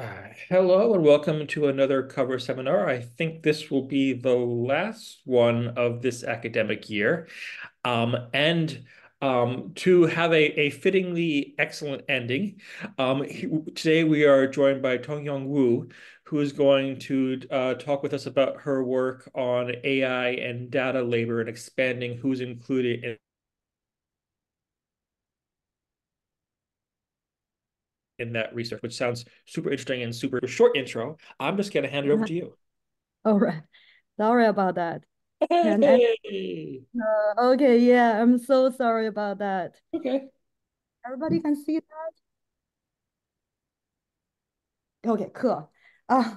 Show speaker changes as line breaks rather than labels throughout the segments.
Uh, hello and welcome to another cover seminar. I think this will be the last one of this academic year. Um, and um, to have a, a fittingly excellent ending, um, today we are joined by Tongyu Wu, who is going to uh, talk with us about her work on AI and data labor and expanding who's included in in that research, which sounds super interesting and super short intro. I'm just going to hand it over to you.
All right. Sorry about that.
Hey.
Uh, okay, yeah, I'm so sorry about that.
Okay.
Everybody can see that? Okay, cool. Uh,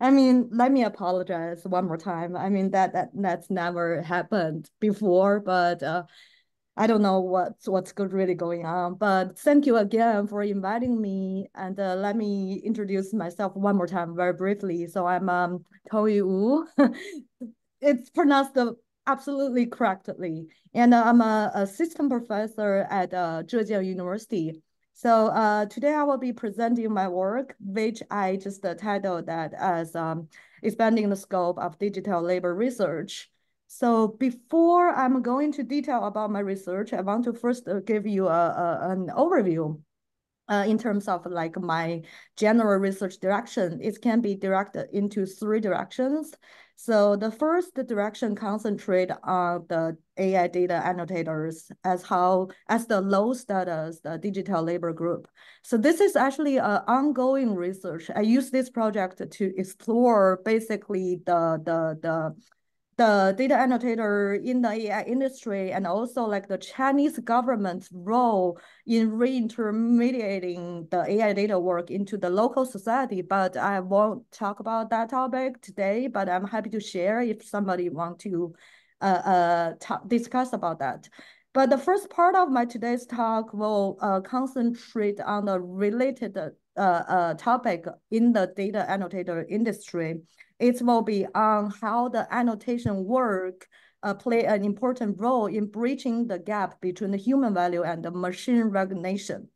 I mean, let me apologize one more time. I mean, that, that that's never happened before, but uh, I don't know what's what's really going on, but thank you again for inviting me. And uh, let me introduce myself one more time, very briefly. So I'm um Tongyu Wu. it's pronounced absolutely correctly, and uh, I'm a assistant professor at uh, Zhejiang University. So uh, today I will be presenting my work, which I just titled that as um, expanding the scope of digital labor research. So before I'm going to detail about my research, I want to first uh, give you a, a an overview uh, in terms of like my general research direction. It can be directed into three directions. So the first direction concentrate on the AI data annotators as how as the low status the digital labor group. So this is actually an ongoing research. I use this project to explore basically the the the the data annotator in the AI industry and also like the Chinese government's role in reintermediating the AI data work into the local society. But I won't talk about that topic today, but I'm happy to share if somebody want to uh, uh, discuss about that. But the first part of my today's talk will uh, concentrate on the related uh, uh, topic in the data annotator industry it will be on how the annotation work uh, play an important role in bridging the gap between the human value and the machine recognition.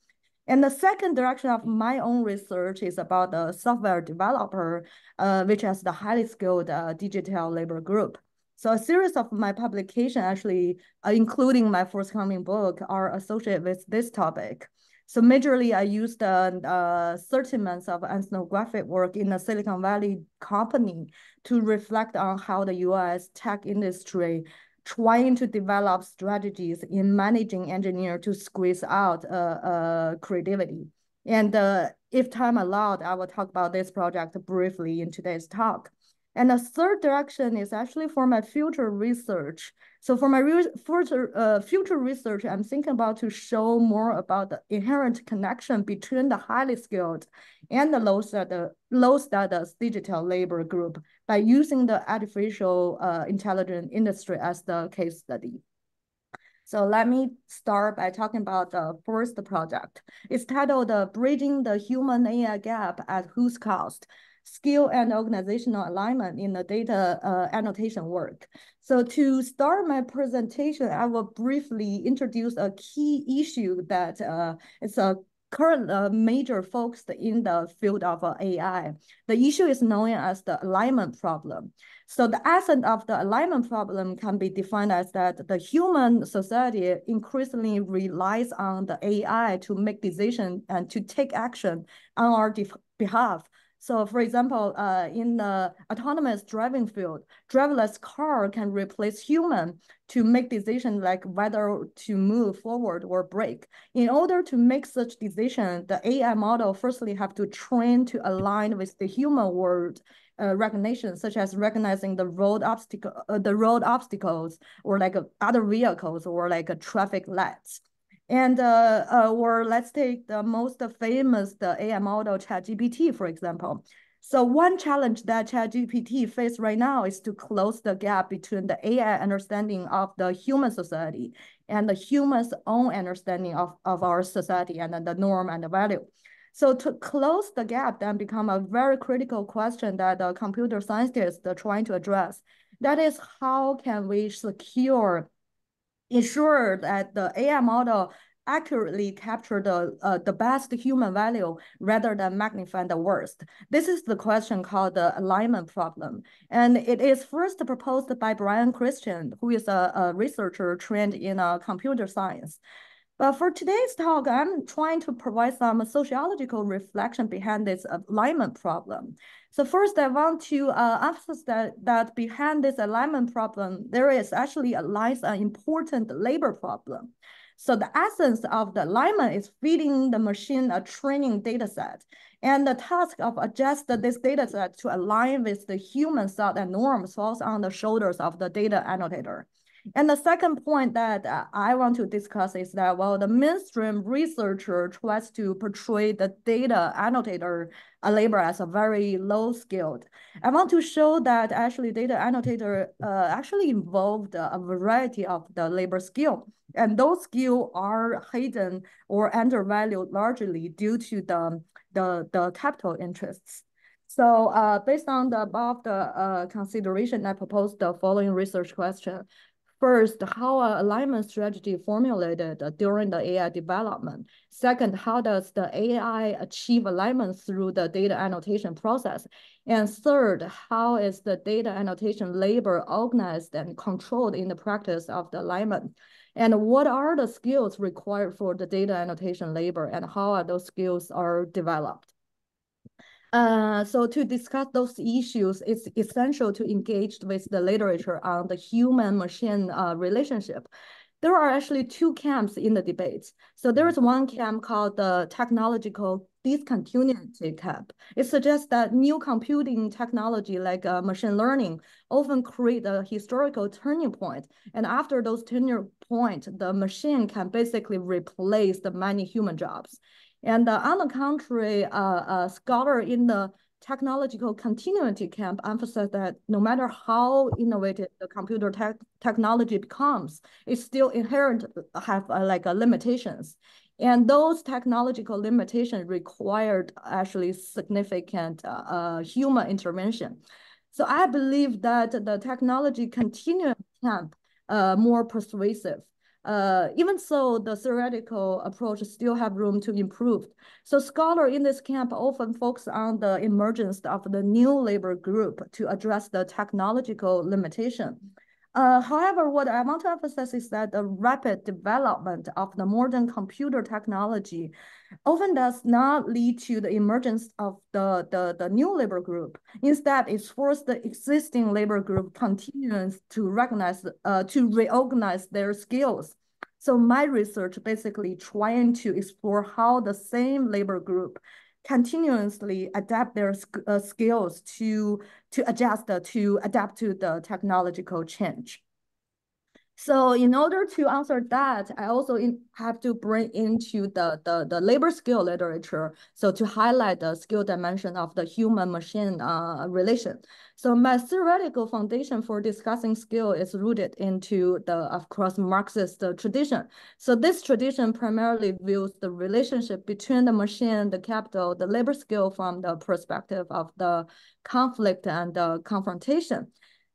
And the second direction of my own research is about the software developer, uh, which has the highly skilled uh, digital labor group. So a series of my publication actually, uh, including my forthcoming book, are associated with this topic. So majorly, I used uh, uh, 13 months of ethnographic work in a Silicon Valley company to reflect on how the US tech industry trying to develop strategies in managing engineer to squeeze out uh, uh, creativity. And uh, if time allowed, I will talk about this project briefly in today's talk. And the third direction is actually for my future research. So for my re future, uh, future research, I'm thinking about to show more about the inherent connection between the highly skilled and the low status, low status digital labor group by using the artificial uh, intelligence industry as the case study. So let me start by talking about the first project. It's titled uh, Bridging the Human AI Gap at Whose Cost? Skill and organizational alignment in the data uh, annotation work. So to start my presentation, I will briefly introduce a key issue that uh, is a current uh, major focus in the field of uh, AI. The issue is known as the alignment problem. So the essence of the alignment problem can be defined as that the human society increasingly relies on the AI to make decisions and to take action on our behalf so for example, uh, in the autonomous driving field, driverless car can replace human to make decisions like whether to move forward or brake. In order to make such decision, the AI model firstly have to train to align with the human world uh, recognition, such as recognizing the road obstacle, uh, the road obstacles, or like uh, other vehicles, or like traffic lights. And uh, uh, or let's take the most famous the AI model ChatGPT, for example. So one challenge that ChatGPT faces right now is to close the gap between the AI understanding of the human society and the human's own understanding of, of our society and the norm and the value. So to close the gap then become a very critical question that the computer scientists are trying to address. That is how can we secure ensure that the AI model accurately capture the uh, the best human value rather than magnify the worst? This is the question called the alignment problem. And it is first proposed by Brian Christian, who is a, a researcher trained in uh, computer science. But for today's talk, I'm trying to provide some sociological reflection behind this alignment problem. So first, I want to uh, emphasize that, that behind this alignment problem, there is actually lies an important labor problem. So the essence of the alignment is feeding the machine a training data set. And the task of adjust this data set to align with the human thought and norms falls on the shoulders of the data annotator. And the second point that uh, I want to discuss is that while the mainstream researcher tries to portray the data annotator a labor as a very low skilled, I want to show that actually data annotator uh, actually involved a variety of the labor skill. And those skills are hidden or undervalued largely due to the, the, the capital interests. So uh, based on the above the uh, consideration, I propose the following research question. First, how are alignment strategy formulated during the AI development. Second, how does the AI achieve alignment through the data annotation process? And third, how is the data annotation labor organized and controlled in the practice of the alignment? And what are the skills required for the data annotation labor and how are those skills are developed? Uh, so to discuss those issues, it's essential to engage with the literature on the human-machine uh, relationship. There are actually two camps in the debates. So there is one camp called the technological discontinuity camp. It suggests that new computing technology like uh, machine learning often create a historical turning point. And after those turning point, the machine can basically replace the many human jobs. And uh, on the contrary, uh, a scholar in the technological continuity camp emphasized that no matter how innovative the computer te technology becomes, it still inherent have uh, like uh, limitations. And those technological limitations required actually significant uh, uh, human intervention. So I believe that the technology continuum camp uh, more persuasive uh, even so, the theoretical approach still have room to improve. So scholars in this camp often focus on the emergence of the new labor group to address the technological limitation. Uh, however, what I want to emphasize is that the rapid development of the modern computer technology often does not lead to the emergence of the, the, the new labor group. Instead, it forces the existing labor group continues to recognize, uh, to reorganize their skills. So my research basically trying to explore how the same labor group continuously adapt their uh, skills to to adjust uh, to adapt to the technological change. So in order to answer that, I also in, have to bring into the, the, the labor skill literature. So to highlight the skill dimension of the human machine uh, relation. So my theoretical foundation for discussing skill is rooted into the, of course, Marxist uh, tradition. So this tradition primarily views the relationship between the machine, the capital, the labor skill from the perspective of the conflict and the confrontation.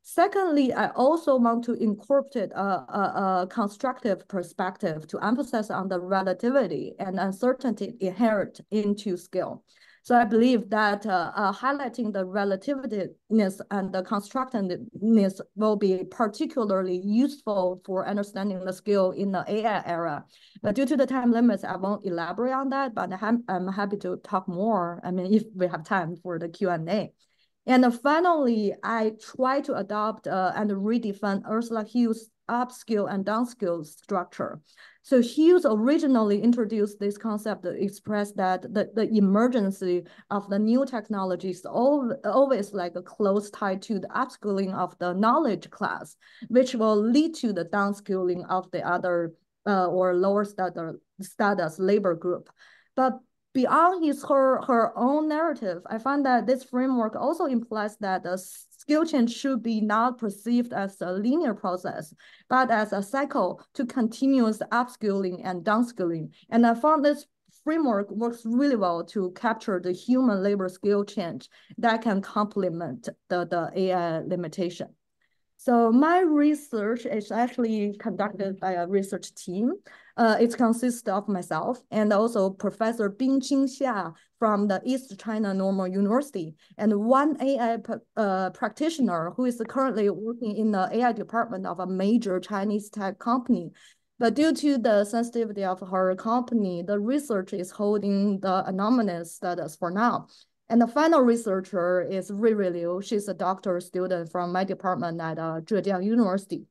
Secondly, I also want to incorporate a, a, a, constructive perspective to emphasize on the relativity and uncertainty inherent into skill. So I believe that uh, uh, highlighting the relativeness and the constructiveness will be particularly useful for understanding the skill in the AI era. But due to the time limits, I won't elaborate on that, but I'm, I'm happy to talk more, I mean, if we have time for the Q&A. And finally, I try to adopt uh, and redefine Ursula Huws' upskill and downskill structure. So Huws originally introduced this concept to express that the, the emergency of the new technology is always like a close tie to the upskilling of the knowledge class, which will lead to the downskilling of the other uh, or lower status, status labor group. But beyond his her her own narrative, I find that this framework also implies that the skill change should be not perceived as a linear process, but as a cycle to continuous upskilling and downskilling. And I found this framework works really well to capture the human labor skill change that can complement the, the AI limitation. So my research is actually conducted by a research team. Uh, it consists of myself and also Professor Bingqing Xia from the East China Normal University and one AI uh, practitioner who is currently working in the AI department of a major Chinese tech company. But due to the sensitivity of her company, the research is holding the anonymous status for now. And the final researcher is Rui Liu. She's a doctoral student from my department at uh, Zhejiang University.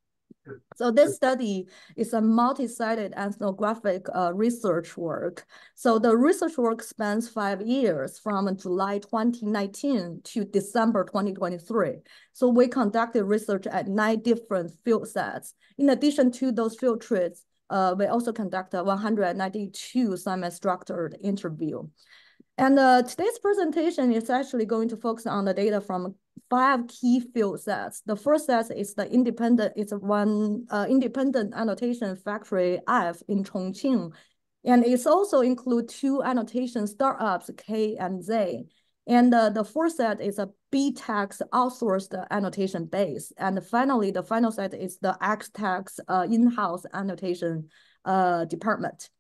So this study is a multi-sided ethnographic uh, research work. So the research work spans five years from July 2019 to December 2023. So we conducted research at nine different field sets. In addition to those field trips, uh, we also conducted 192 semi-structured interview. And uh, today's presentation is actually going to focus on the data from five key field sets. The first set is the independent, it's one uh, independent annotation factory F in Chongqing. And it's also include two annotation startups, K and Z. And uh, the fourth set is a BTAX outsourced annotation base. And finally, the final set is the XTAX uh, in-house annotation uh, department.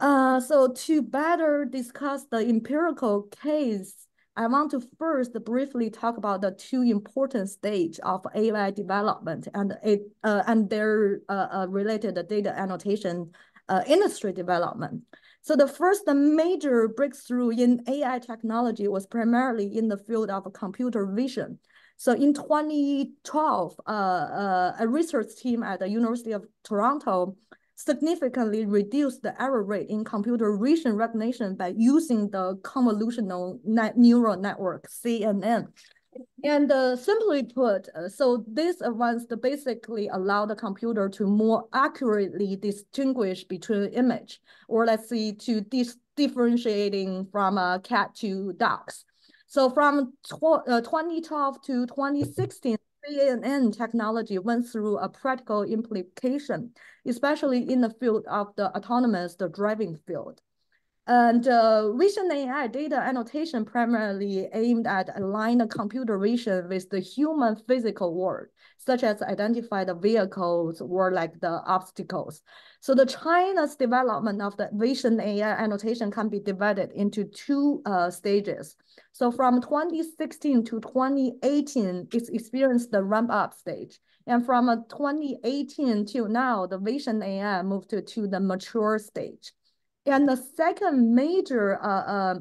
Uh, so to better discuss the empirical case, I want to first briefly talk about the two important stage of AI development and it uh, and their uh, uh, related data annotation uh, industry development. So the first major breakthrough in AI technology was primarily in the field of computer vision. So in 2012, uh, uh, a research team at the University of Toronto significantly reduce the error rate in computer vision recognition by using the convolutional net neural network, CNN. And uh, simply put, uh, so this advance basically allow the computer to more accurately distinguish between image, or let's see, to dis differentiating from a cat to dogs. So from tw uh, 2012 to 2016, CNN technology went through a practical implication, especially in the field of the autonomous the driving field. And uh, vision AI data annotation primarily aimed at align the computer vision with the human physical world, such as identify the vehicles or like the obstacles. So the China's development of the vision AI annotation can be divided into two uh, stages. So from 2016 to 2018, it's experienced the ramp up stage. And from uh, 2018 till now, the vision AI moved to, to the mature stage. And the second major uh, uh,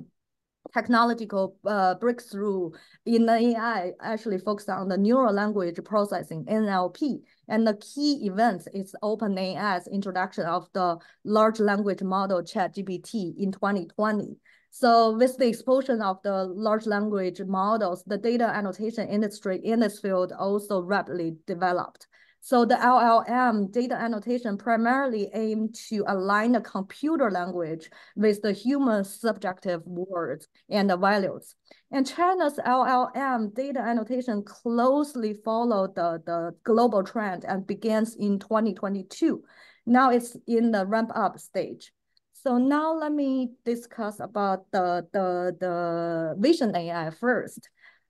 technological uh, breakthrough in AI actually focused on the neural language processing, NLP. And the key event is OpenAI's introduction of the large language model ChatGPT in 2020. So with the explosion of the large language models, the data annotation industry in this field also rapidly developed. So the LLM data annotation primarily aim to align the computer language with the human subjective words and the values. And China's LLM data annotation closely followed the, the global trend and begins in 2022. Now it's in the ramp up stage. So now let me discuss about the, the, the vision AI first.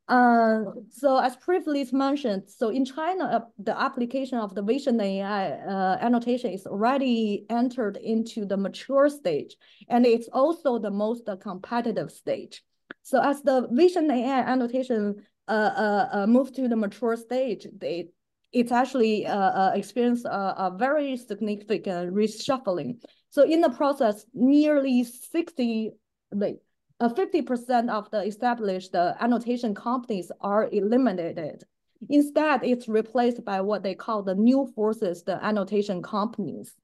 Uh, so as previously mentioned, so in China, uh, the application of the vision AI uh, annotation is already entered into the mature stage, and it's also the most competitive stage. So as the vision AI annotation uh, uh, uh move to the mature stage, they it's actually uh, uh, experienced a, a very significant reshuffling. So in the process, nearly 60, like 50% of the established annotation companies are eliminated. Instead, it's replaced by what they call the new forces, the annotation companies.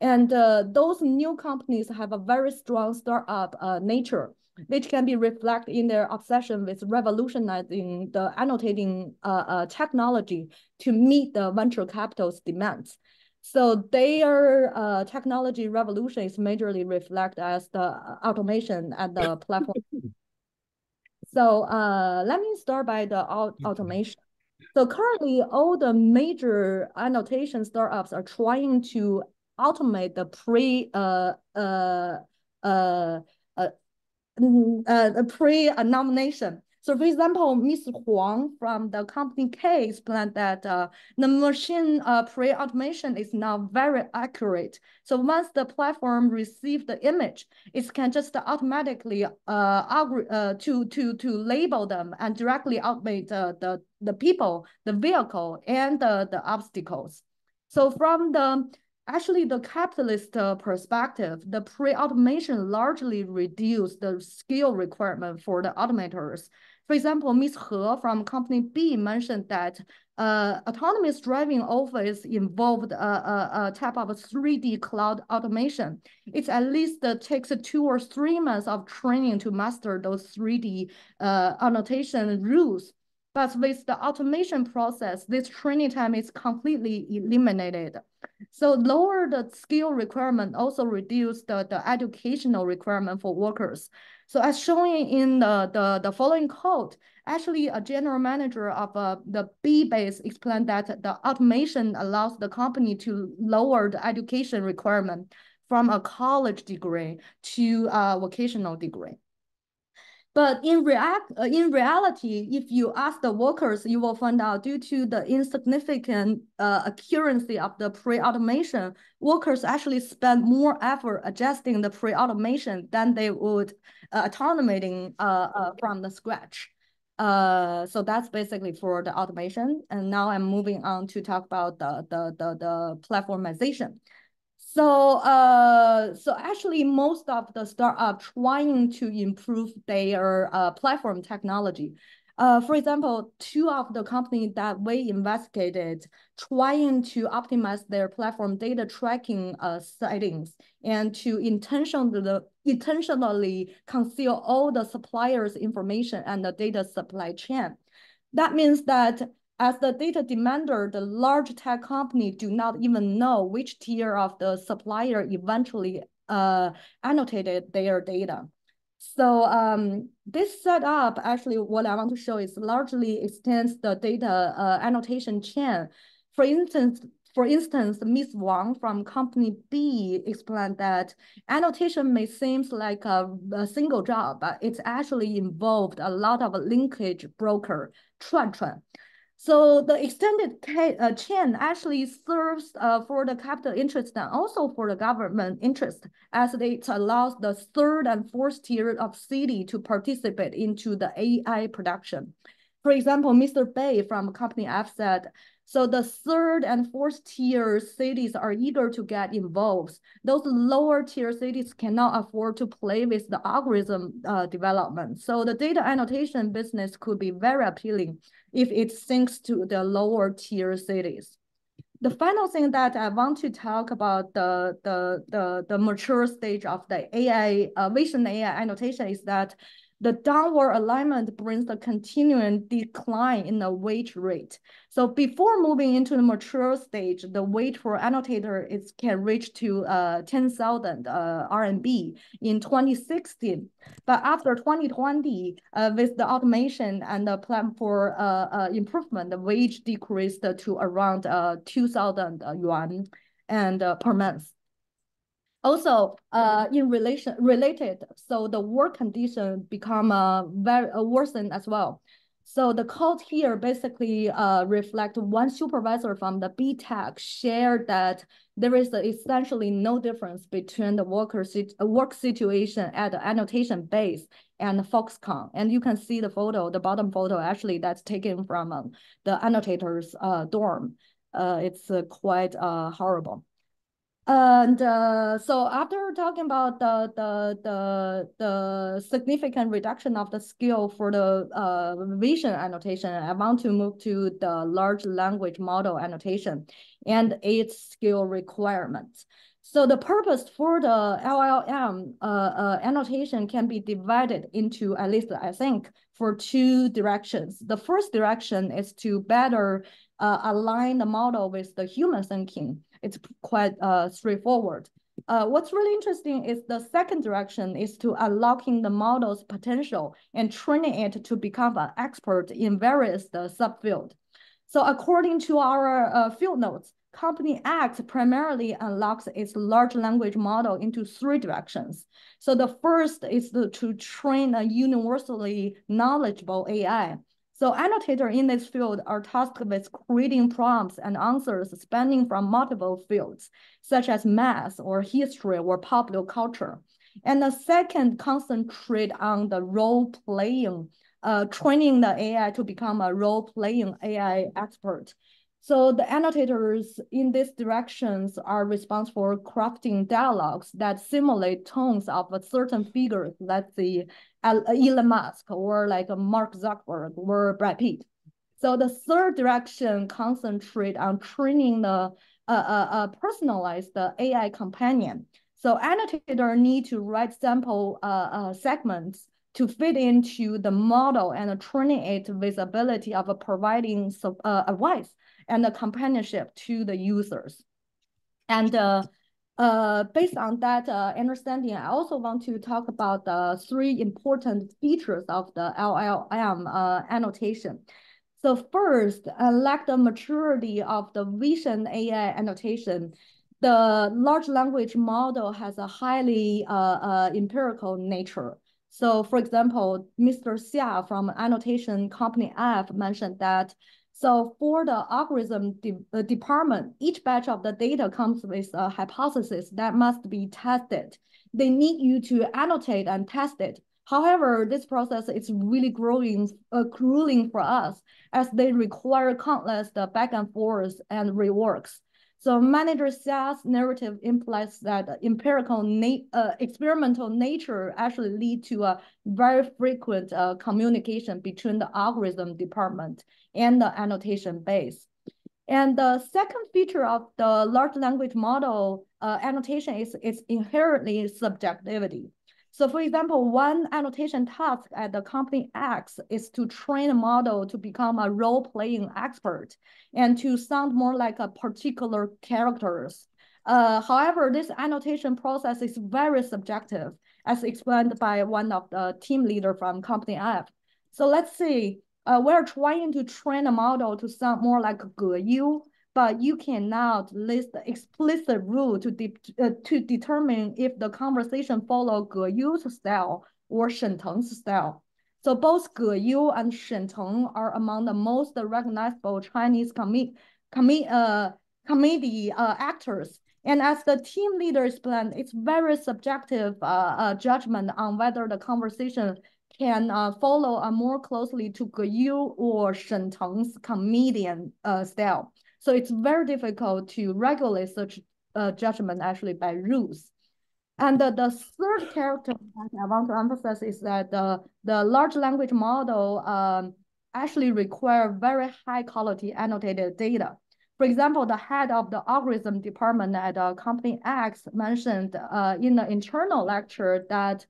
And uh, those new companies have a very strong startup uh, nature, which can be reflected in their obsession with revolutionizing the annotating uh, uh technology to meet the venture capital's demands. So their uh, technology revolution is majorly reflected as the automation at the platform. so uh, let me start by the automation. So currently, all the major annotation startups are trying to automate the pre uh uh uh uh, uh pre nomination So for example, Ms. Huang from the company K explained that uh, the machine uh, pre-automation is now very accurate. So once the platform receives the image, it can just automatically uh, uh, to, to, to label them and directly automate uh, the, the people, the vehicle, and the, the obstacles. So from the Actually, the capitalist uh, perspective, the pre-automation largely reduced the skill requirement for the automators. For example, Ms. He from company B mentioned that uh, autonomous driving office involved a, a, a, type of 3D cloud automation. It at least uh, takes two or three months of training to master those 3D uh, annotation rules. But with the automation process, this training time is completely eliminated. So lower the skill requirement also reduce the, the educational requirement for workers. So as shown in the, the, the following code, actually a general manager of uh, the B-base explained that the automation allows the company to lower the education requirement from a college degree to a vocational degree. But in, react, uh, in reality, if you ask the workers, you will find out due to the insignificant uh, accuracy of the pre-automation, workers actually spend more effort adjusting the pre-automation than they would uh, automating uh, uh, from the scratch. Uh, so that's basically for the automation. And now I'm moving on to talk about the, the, the, the platformization. So, uh, so actually, most of the startup trying to improve their uh, platform technology. Uh, for example, two of the companies that we investigated trying to optimize their platform data tracking uh, settings and to intentionally, intentionally conceal all the suppliers' information and the data supply chain. That means that as the data demander, the large tech company do not even know which tier of the supplier eventually uh, annotated their data. So um, this setup, actually what I want to show is largely extends the data uh, annotation chain. For instance, for instance, Ms. Wang from company B explained that annotation may seem like a, a single job, but it's actually involved a lot of linkage broker, Chuan Chuan. So the extended uh, chain actually serves uh, for the capital interest and also for the government interest as it allows the third and fourth tier of city to participate into the AI production. For example, Mr. Bay from company F said, so the third and fourth tier cities are eager to get involved. Those lower tier cities cannot afford to play with the algorithm uh, development. So the data annotation business could be very appealing if it sinks to the lower tier cities. The final thing that I want to talk about the, the, the, the mature stage of the AI, uh, vision AI annotation is that the downward alignment brings the continuing decline in the weight rate. So before moving into the mature stage, the weight for annotator is can reach to uh, 10,000 uh, RMB in 2016. But after 2020, uh, with the automation and the plan for uh, uh, improvement, the wage decreased to around uh, 2,000 yuan and per month. Also, uh, in relation related, so the work condition become uh, very uh, worsened as well. So the code here basically uh, reflect one supervisor from the BTech shared that there is essentially no difference between the worker sit work situation at the annotation base and Foxconn. And you can see the photo, the bottom photo actually that's taken from um, the annotator's uh, dorm. Uh, it's uh, quite uh, horrible. And uh, so after talking about the, the, the, the significant reduction of the skill for the uh, vision annotation, I want to move to the large language model annotation and its skill requirements. So the purpose for the LLM uh, uh, annotation can be divided into at least, I think, for two directions. The first direction is to better uh, align the model with the human thinking it's quite uh, straightforward. Uh, what's really interesting is the second direction is to unlocking the model's potential and training it to become an expert in various uh, subfield. So according to our uh, field notes, Company X primarily unlocks its large language model into three directions. So the first is the, to train a universally knowledgeable AI. So annotators in this field are tasked with creating prompts and answers spanning from multiple fields, such as math or history or popular culture. And the second concentrate on the role playing, uh, training the AI to become a role playing AI expert. So the annotators in these directions are responsible for crafting dialogues that simulate tones of a certain figure, let's say Elon Musk or like Mark Zuckerberg or Brad Pitt. So the third direction concentrate on training the uh, uh, uh, personalized AI companion. So annotator need to write sample uh, uh, segments to fit into the model and training it with ability of providing uh, advice and companionship to the users. And uh, based on that uh, understanding, I also want to talk about the three important features of the LLM uh, annotation. So first, unlike the maturity of the vision AI annotation, the large language model has a highly uh, uh, empirical nature. So for example, Mr. Xia from annotation company F mentioned that so for the algorithm de uh, department, each batch of the data comes with a hypothesis that must be tested. They need you to annotate and test it. However, this process is really growing, uh, grueling for us as they require countless the back and forth and reworks. So manager Xia's narrative implies that empirical na uh, experimental nature actually lead to a very frequent uh, communication between the algorithm department and the annotation base. And the second feature of the large language model uh, annotation is its inherently subjectivity. So for example, one annotation task at the company X is to train a model to become a role-playing expert and to sound more like a particular characters. Uh, however, this annotation process is very subjective, as explained by one of the team leader from company F. So let's see, uh, we're trying to train a model to sound more like Ge You, but you cannot list the explicit rule to, de uh, to determine if the conversation follow Ge You's style or Shen Teng's style. So both Ge You and Shen Teng are among the most recognizable Chinese comi comi uh, comedy uh, actors. And as the team leader explained, it's very subjective uh, uh, judgment on whether the conversation can uh, follow a more closely to Ge You or Shen Teng's comedian uh, style. So it's very difficult to regulate such uh, judgment actually by rules. And the, the third character that I want to emphasize is that the, the large language model um, actually require very high quality annotated data. For example, the head of the algorithm department at uh, company X mentioned uh, in the internal lecture that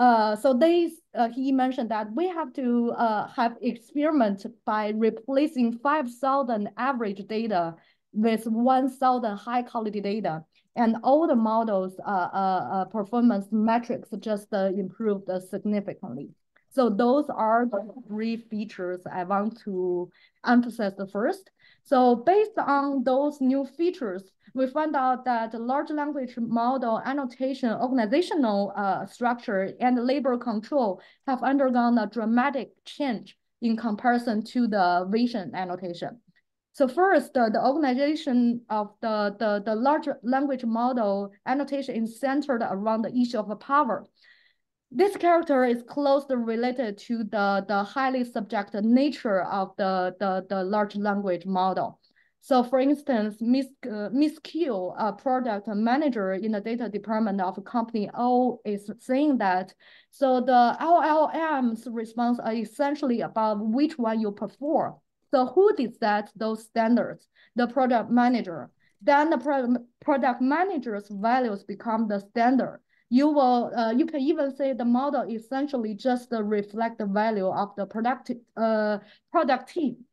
uh, so they, uh, he mentioned that we have to uh, have experiment by replacing 5,000 average data with 1,000 high quality data. And all the models uh, uh, performance metrics just improved significantly. So those are the three features I want to emphasize the first. So based on those new features, we found out that the large language model annotation, organizational uh, structure, and labor control have undergone a dramatic change in comparison to the vision annotation. So first, uh, the organization of the, the, the large language model annotation is centered around the issue of power. This character is closely related to the, the highly subjective nature of the, the, the large language model. So for instance, Miss, uh, Miss Q, a product manager in the data department of company O is saying that, so the LLM's response are essentially about which one you perform. So who did set those standards? The product manager. Then the pro product manager's values become the standard. You will, uh, you can even say the model essentially just reflect the value of the product, uh, product team.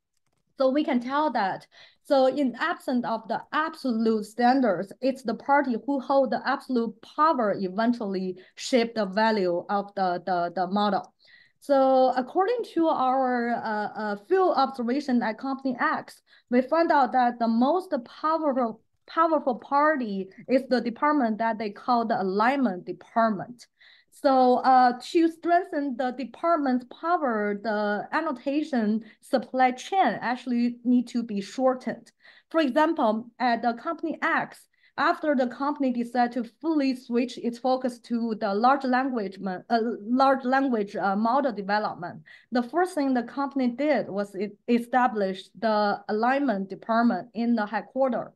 So we can tell that so in absence of the absolute standards, it's the party who hold the absolute power eventually shape the value of the, the, the model. So according to our uh, uh, field observation at Company X, we found out that the most powerful powerful party is the department that they call the alignment department. So uh, to strengthen the department's power, the annotation supply chain actually need to be shortened. For example, at the company X, after the company decided to fully switch its focus to the large language uh, large language uh, model development, the first thing the company did was it established the alignment department in the headquarters.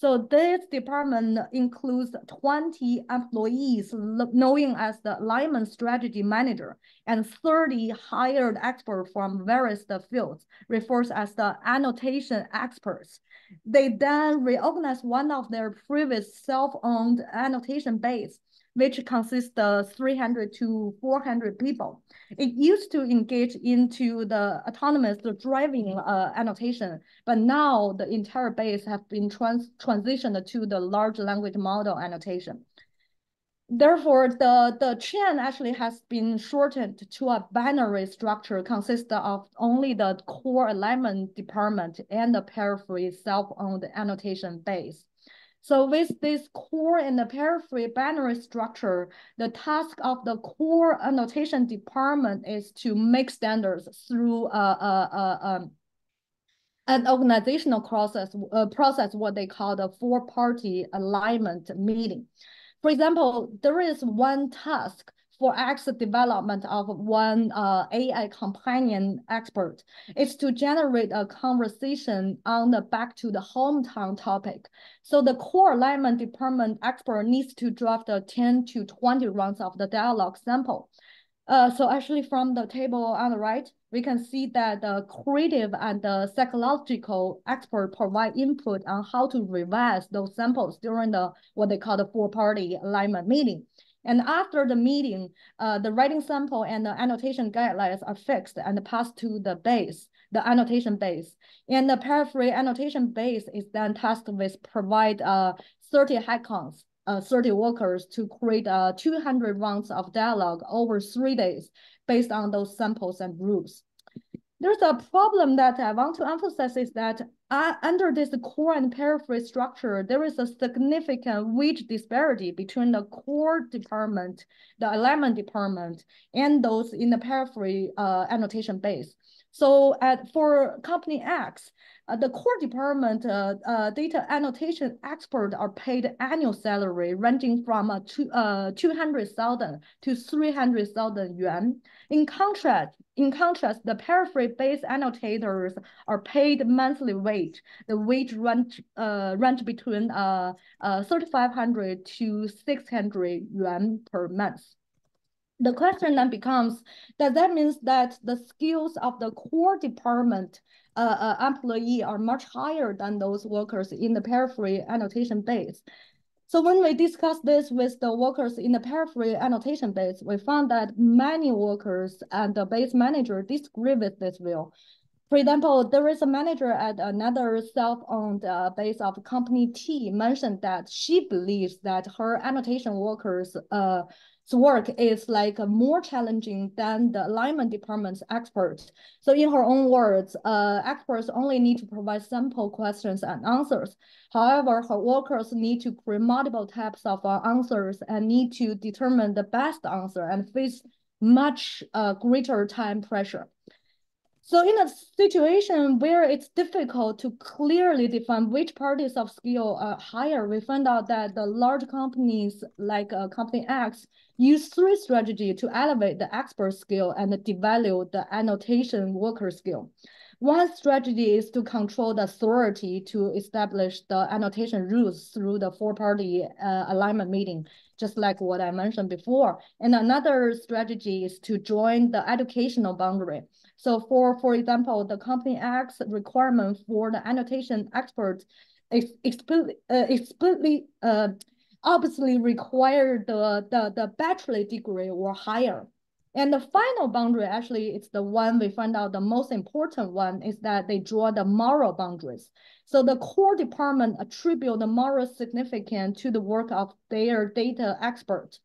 So this department includes 20 employees knowing as the alignment strategy manager and 30 hired experts from various fields, refers as the annotation experts. They then reorganize one of their previous self-owned annotation base which consists of 300 to 400 people. It used to engage into the autonomous driving uh, annotation, but now the entire base have been trans transitioned to the large language model annotation. Therefore, the, the chain actually has been shortened to a binary structure consisting of only the core alignment department and the periphery self-owned annotation base. So with this core and the periphery binary structure, the task of the core annotation department is to make standards through uh, uh, uh, um, an organizational process, uh, process what they call the four-party alignment meeting. For example, there is one task for X development of one uh, AI companion expert is to generate a conversation on the back to the hometown topic. So the core alignment department expert needs to draft a 10 to 20 rounds of the dialogue sample. Uh, so actually from the table on the right, we can see that the creative and the psychological expert provide input on how to revise those samples during the what they call the four-party alignment meeting. And after the meeting, uh, the writing sample and the annotation guidelines are fixed and passed to the base, the annotation base. And the periphery annotation base is then tasked with provide uh, 30 hackons, uh, 30 workers to create uh, 200 rounds of dialogue over three days based on those samples and rules. There's a problem that I want to emphasize is that uh, under this core and periphery structure, there is a significant wage disparity between the core department, the alignment department, and those in the periphery uh, annotation base. So at for company X, uh, the core department uh, uh, data annotation expert are paid annual salary ranging from uh, two, uh, 200,000 to 300,000 yuan. In contrast, in contrast, the periphery-based annotators are paid monthly wage. The wage range, uh, range between uh, uh, 3,500 to 600 yuan per month the question then becomes, does that mean that the skills of the core department uh, uh, employee are much higher than those workers in the periphery annotation base? So when we discussed this with the workers in the periphery annotation base, we found that many workers and the base manager disagree with this view. For example, there is a manager at another self-owned uh, base of company T mentioned that she believes that her annotation workers uh, work is like more challenging than the alignment department's experts. So in her own words, uh, experts only need to provide simple questions and answers. However, her workers need to create multiple types of uh, answers and need to determine the best answer and face much uh, greater time pressure. So in a situation where it's difficult to clearly define which parties of skill are higher, we find out that the large companies like uh, Company X use three strategies to elevate the expert skill and devalue the annotation worker skill. One strategy is to control the authority to establish the annotation rules through the four-party uh, alignment meeting, just like what I mentioned before. And another strategy is to join the educational boundary. So for, for example, the Company X requirement for the annotation experts explicitly, uh, explicitly uh, obviously require the, the, the bachelor degree or higher. And the final boundary, actually, it's the one we find out the most important one is that they draw the moral boundaries. So the core department attribute the moral significance to the work of their data expert.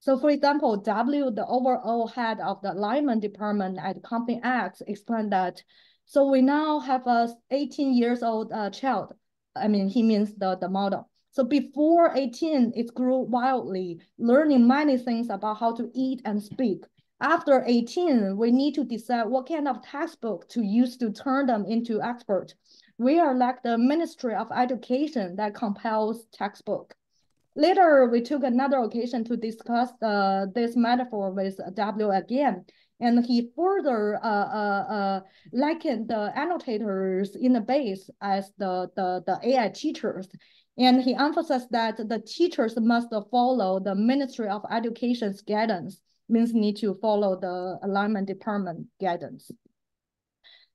So for example, W, the overall head of the alignment department at Company X explained that, so we now have a 18 years old uh, child. I mean, he means the, the model. So before 18, it grew wildly, learning many things about how to eat and speak. After 18, we need to decide what kind of textbook to use to turn them into expert. We are like the Ministry of Education that compels textbook. Later, we took another occasion to discuss uh, this metaphor with W again. And he further uh, uh, uh, likened the annotators in the base as the, the, the AI teachers and he emphasized that the teachers must follow the Ministry of Education's guidance, means need to follow the alignment department guidance.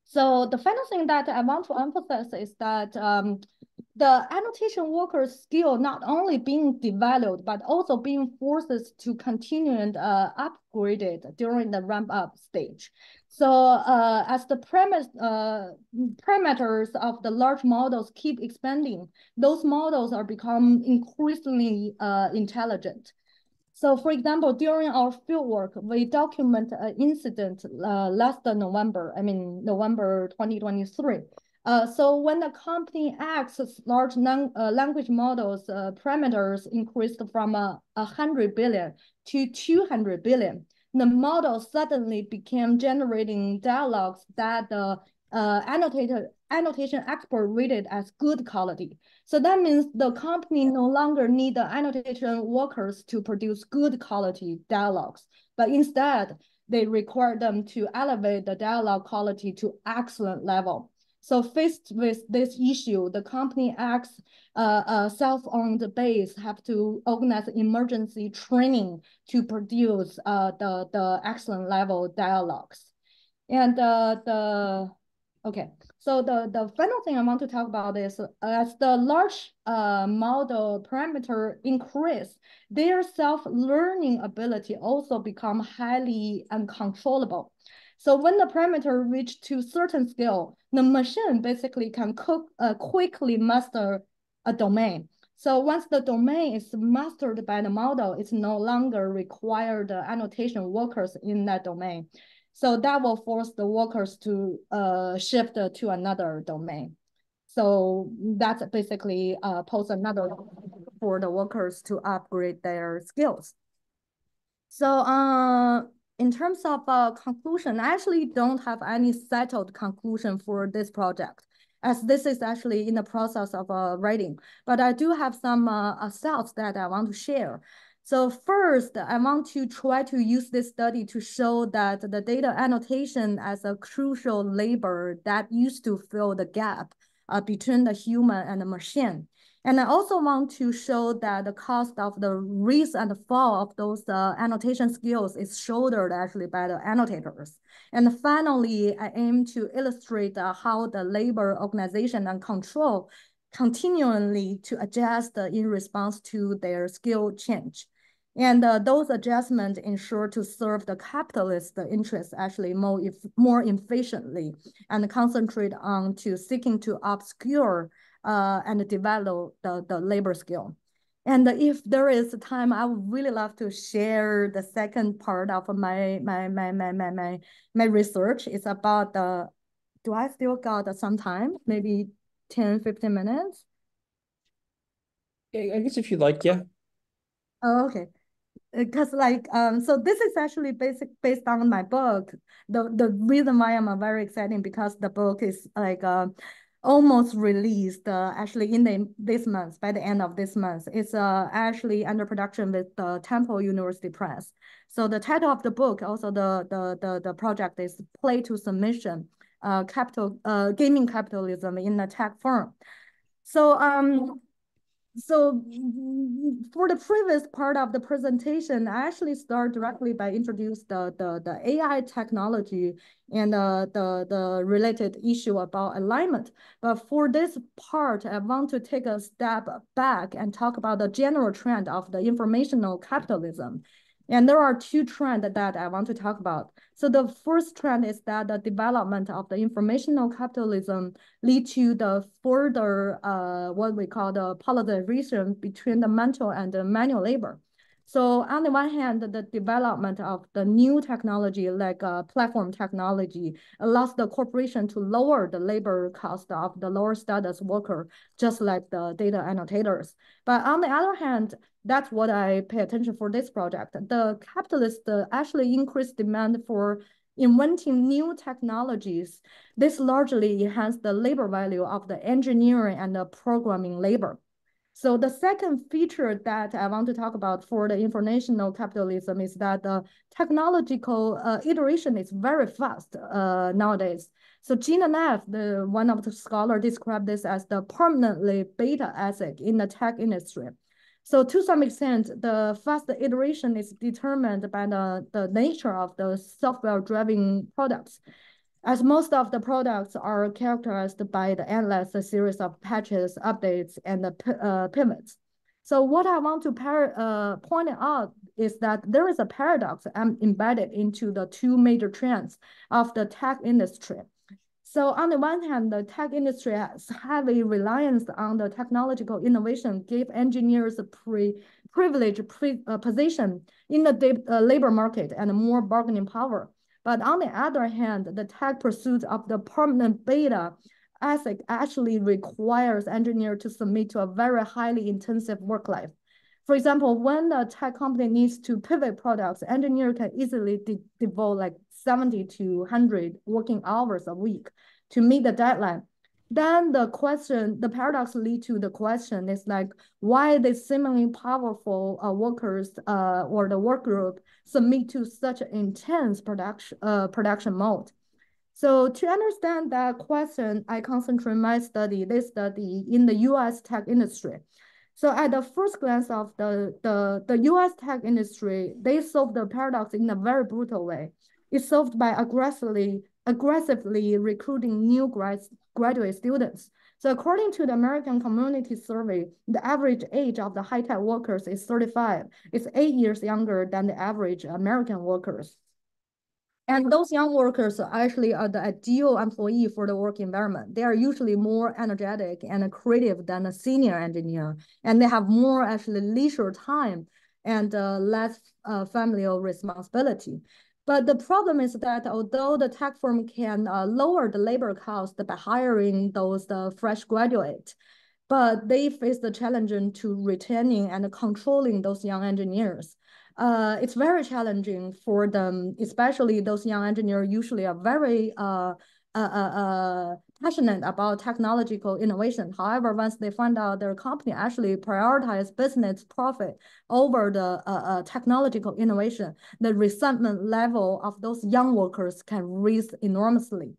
So the final thing that I want to emphasize is that um, the annotation worker's skill not only being developed, but also being forced to continue and uh, upgraded during the ramp up stage. So uh, as the premise, uh, parameters of the large models keep expanding, those models are become increasingly uh, intelligent. So for example, during our fieldwork, we document an incident uh, last November, I mean, November 2023. Uh, so when the company access large uh, language models, uh, parameters increased from uh, 100 billion to 200 billion, the model suddenly became generating dialogues that the uh, annotator, annotation expert rated as good quality. So that means the company no longer need the annotation workers to produce good quality dialogues, but instead they require them to elevate the dialogue quality to excellent level. So faced with this issue, the company acts uh, uh, self-owned base have to organize emergency training to produce uh, the, the excellent level dialogues. And uh, the, okay, so the, the final thing I want to talk about is as the large uh, model parameter increase, their self-learning ability also become highly uncontrollable. So when the parameter reach to certain scale, the machine basically can cook, uh, quickly master a domain. So once the domain is mastered by the model, it's no longer required annotation workers in that domain. So that will force the workers to uh, shift to another domain. So that's basically uh, pose another for the workers to upgrade their skills. So uh, in terms of uh, conclusion, I actually don't have any settled conclusion for this project as this is actually in the process of uh, writing. But I do have some uh, thoughts that I want to share. So first, I want to try to use this study to show that the data annotation as a crucial labor that used to fill the gap uh, between the human and the machine. And I also want to show that the cost of the rise and fall of those uh, annotation skills is shouldered actually by the annotators. And finally, I aim to illustrate uh, how the labor organization and control continually to adjust uh, in response to their skill change. And uh, those adjustments ensure to serve the capitalist interests actually more, if, more efficiently and concentrate on to seeking to obscure uh, and develop the, the labor skill. And if there is time, I would really love to share the second part of my my my my my my, my research. It's about the do I still got some time? Maybe 10, 15 minutes?
I guess if you like, yeah.
Oh, okay. Because like um, so this is actually basic based on my book. The the reason why I'm very exciting because the book is like uh, almost released uh, actually in the, this month, by the end of this month. It's uh, actually under production with the Temple University Press. So the title of the book, also the, the, the, the project is Play to Submission, uh, capital, uh, Gaming Capitalism in a Tech Firm. So um, so for the previous part of the presentation, I actually start directly by introduce the, the, the AI technology and uh, the, the related issue about alignment. But for this part, I want to take a step back and talk about the general trend of the informational capitalism. And there are two trends that I want to talk about. So the first trend is that the development of the informational capitalism lead to the further uh, what we call the polarization between the mental and the manual labor. So on the one hand, the development of the new technology like uh, platform technology allows the corporation to lower the labor cost of the lower status worker, just like the data annotators. But on the other hand, that's what I pay attention for this project. The capitalists uh, actually increase demand for inventing new technologies. This largely enhance the labor value of the engineering and the programming labor. So the second feature that I want to talk about for the informational capitalism is that the technological uh, iteration is very fast uh, nowadays. So Gina Neff, the one of the scholars, described this as the permanently beta asset in the tech industry. So to some extent, the fast iteration is determined by the, the nature of the software-driven products as most of the products are characterized by the endless series of patches, updates, and uh, pivots. So what I want to uh, point out is that there is a paradox embedded into the two major trends of the tech industry. So on the one hand, the tech industry has heavy reliance on the technological innovation, give engineers a pre privileged pre, uh, position in the uh, labor market and more bargaining power. But on the other hand, the tech pursuit of the permanent beta ethic actually requires engineer to submit to a very highly intensive work life. For example, when the tech company needs to pivot products, engineer can easily de devote like 70 to 100 working hours a week to meet the deadline then the question, the paradox lead to the question is like, why the seemingly powerful uh, workers uh, or the work group submit to such intense production, uh, production mode? So to understand that question, I concentrate my study, this study in the US tech industry. So at the first glance of the, the, the US tech industry, they solve the paradox in a very brutal way. It's solved by aggressively aggressively recruiting new grad graduate students. So according to the American Community Survey, the average age of the high-tech workers is 35. It's eight years younger than the average American workers. And those young workers actually are the ideal employee for the work environment. They are usually more energetic and creative than a senior engineer, and they have more actually leisure time and uh, less uh, familial responsibility. But the problem is that although the tech firm can uh, lower the labor cost by hiring those uh, fresh graduates, but they face the challenge to retaining and controlling those young engineers. Uh, it's very challenging for them, especially those young engineers usually are very uh, uh, uh, uh passionate about technological innovation. However, once they find out their company actually prioritize business profit over the uh, uh, technological innovation, the resentment level of those young workers can raise enormously.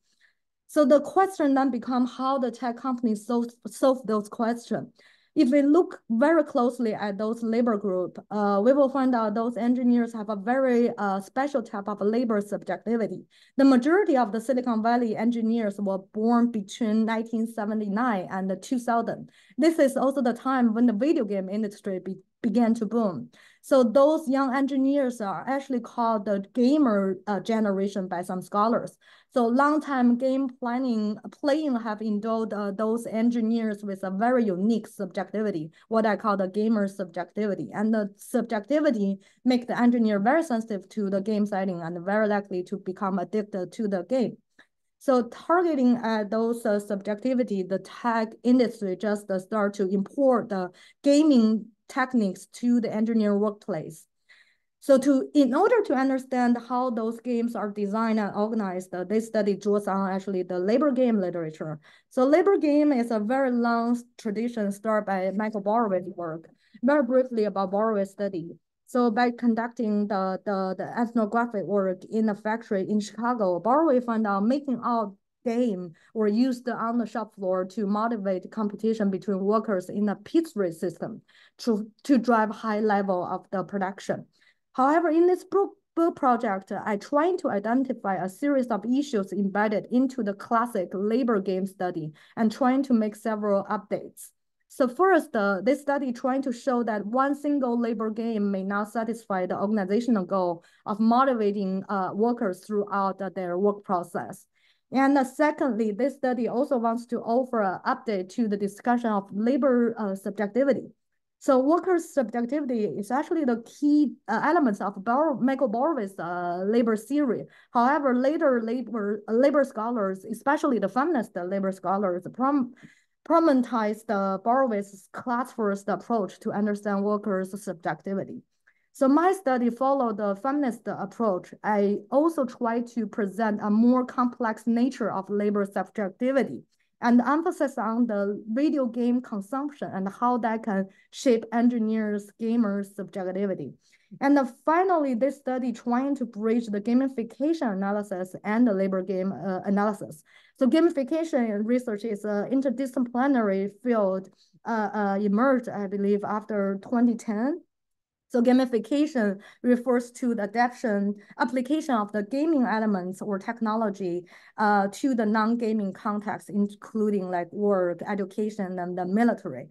So the question then becomes how the tech companies solve, solve those questions. If we look very closely at those labor group, uh, we will find out those engineers have a very uh, special type of labor subjectivity. The majority of the Silicon Valley engineers were born between 1979 and 2000. This is also the time when the video game industry be began to boom. So those young engineers are actually called the gamer uh, generation by some scholars. So long time game planning, playing have endowed uh, those engineers with a very unique subjectivity, what I call the gamer subjectivity. And the subjectivity make the engineer very sensitive to the game setting and very likely to become addicted to the game. So targeting at those uh, subjectivity, the tech industry just uh, start to import the gaming techniques to the engineer workplace. So to in order to understand how those games are designed and organized, uh, this study draws on actually the labor game literature. So labor game is a very long tradition started by Michael Burawoy's work. Very briefly about Burawoy's study. So by conducting the, the, the ethnographic work in a factory in Chicago, Burawoy found out making out game were used on the shop floor to motivate competition between workers in a race system to, to drive high level of the production. However, in this book, book project, I trying to identify a series of issues embedded into the classic labor game study and trying to make several updates. So first, uh, this study trying to show that one single labor game may not satisfy the organizational goal of motivating uh, workers throughout uh, their work process. And uh, secondly, this study also wants to offer an update to the discussion of labor uh, subjectivity. So workers' subjectivity is actually the key uh, elements of Bor Michael Burawoy's uh, labor theory. However, later labor labor scholars, especially the feminist labor scholars, prom problematized the Burawoy's class-first approach to understand workers' subjectivity. So my study followed the feminist approach. I also try to present a more complex nature of labor subjectivity and emphasis on the video game consumption and how that can shape engineers, gamers' subjectivity. And finally, this study trying to bridge the gamification analysis and the labor game uh, analysis. So gamification research is an interdisciplinary field uh, uh, emerged, I believe, after 2010 so gamification refers to the adaptation application of the gaming elements or technology uh, to the non-gaming context, including like work, education, and the military.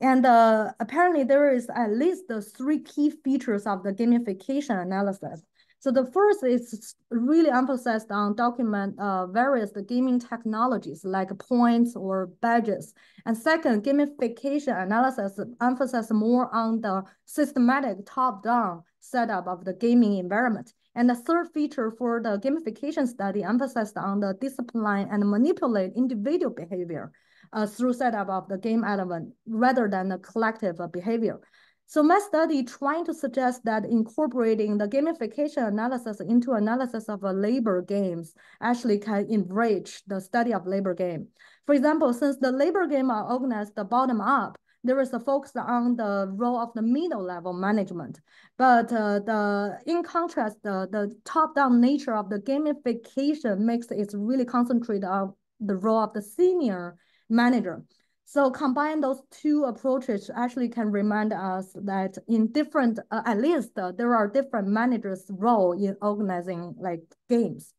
And uh, apparently there is at least the three key features of the gamification analysis. So the first is really emphasized on document uh, various gaming technologies like points or badges. And second, gamification analysis emphasizes more on the systematic top-down setup of the gaming environment. And the third feature for the gamification study emphasized on the discipline and manipulate individual behavior uh, through setup of the game element rather than the collective behavior. So my study trying to suggest that incorporating the gamification analysis into analysis of a labor games actually can enrich the study of labor game. For example, since the labor game are organized the bottom up, there is a focus on the role of the middle level management. But uh, the in contrast, the, the top-down nature of the gamification makes it really concentrate on the role of the senior manager. So combine those two approaches actually can remind us that in different, uh, at least uh, there are different managers' role in organizing like games.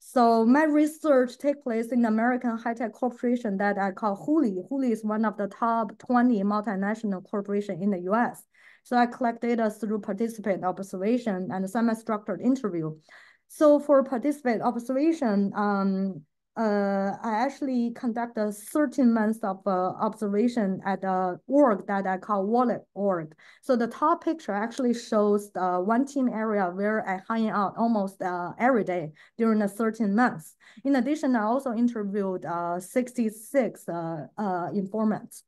So my research take place in American high-tech corporation that I call Huli. Huli is one of the top 20 multinational corporation in the US. So I collect data through participant observation and semi-structured interview. So for participant observation, um, uh, I actually conducted 13 months of uh, observation at the org that I call wallet org. So the top picture actually shows the one team area where I hang out almost uh, every day during the 13 months. In addition, I also interviewed uh, 66 uh, uh, informants.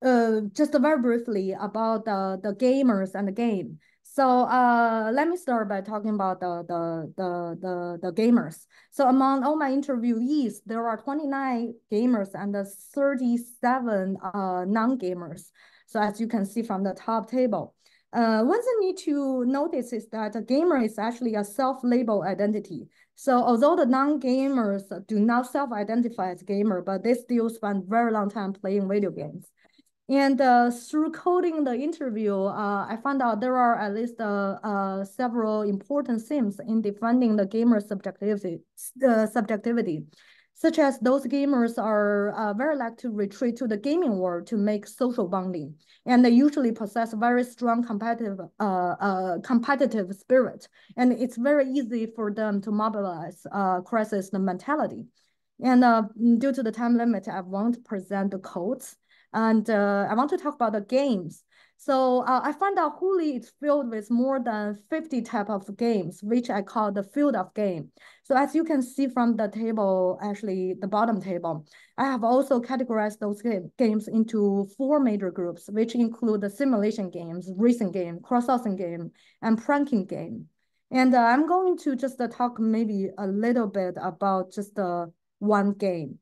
Uh, just very briefly about the gamers and the game. So uh, let me start by talking about the, the, the, the, the gamers. So among all my interviewees, there are 29 gamers and 37 uh, non-gamers. So as you can see from the top table. Uh, one thing you need to notice is that a gamer is actually a self-label identity. So although the non-gamers do not self-identify as gamer, but they still spend very long time playing video games. And uh, through coding the interview, uh, I found out there are at least uh, uh several important themes in defining the gamer subjectivity, uh, subjectivity, such as those gamers are uh, very like to retreat to the gaming world to make social bonding, and they usually possess very strong competitive competitive spirit, and it's very easy for them to mobilize crisis mentality. And due to the time limit, I won't present the codes. And uh, I want to talk about the games. So uh, I found out Huli is filled with more than 50 type of games, which I call the field of game. So as you can see from the table, actually the bottom table, I have also categorized those game, games into four major groups, which include the simulation games, racing game, cross-sourcing game, and pranking game. And uh, I'm going to just uh, talk maybe a little bit about just uh, one game.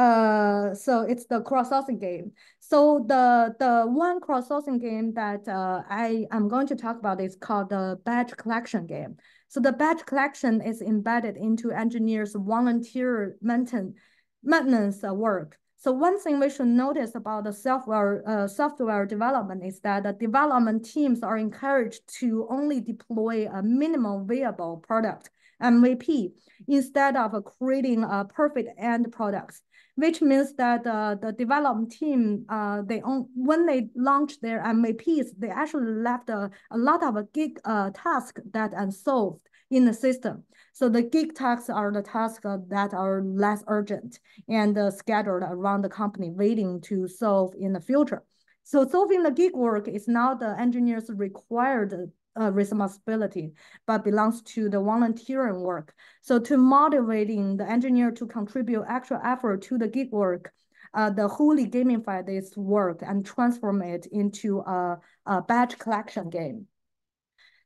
Uh, so it's the cross-sourcing game. So the the one cross-sourcing game that uh, I am going to talk about is called the badge collection game. So the badge collection is embedded into engineers' volunteer maintain, maintenance uh, work. So one thing we should notice about the software uh, software development is that the development teams are encouraged to only deploy a minimal viable product MVP instead of creating a perfect end products which means that uh, the development team, uh, they own, when they launch their MVPs, they actually left a, a lot of a gig uh, tasks that unsolved in the system. So the gig tasks are the tasks that are less urgent and uh, scattered around the company waiting to solve in the future. So solving the gig work is not the engineer's required uh, responsibility, but belongs to the volunteering work. So to motivating the engineer to contribute actual effort to the gig work, uh, the Huli gamify this work and transform it into a, a badge collection game.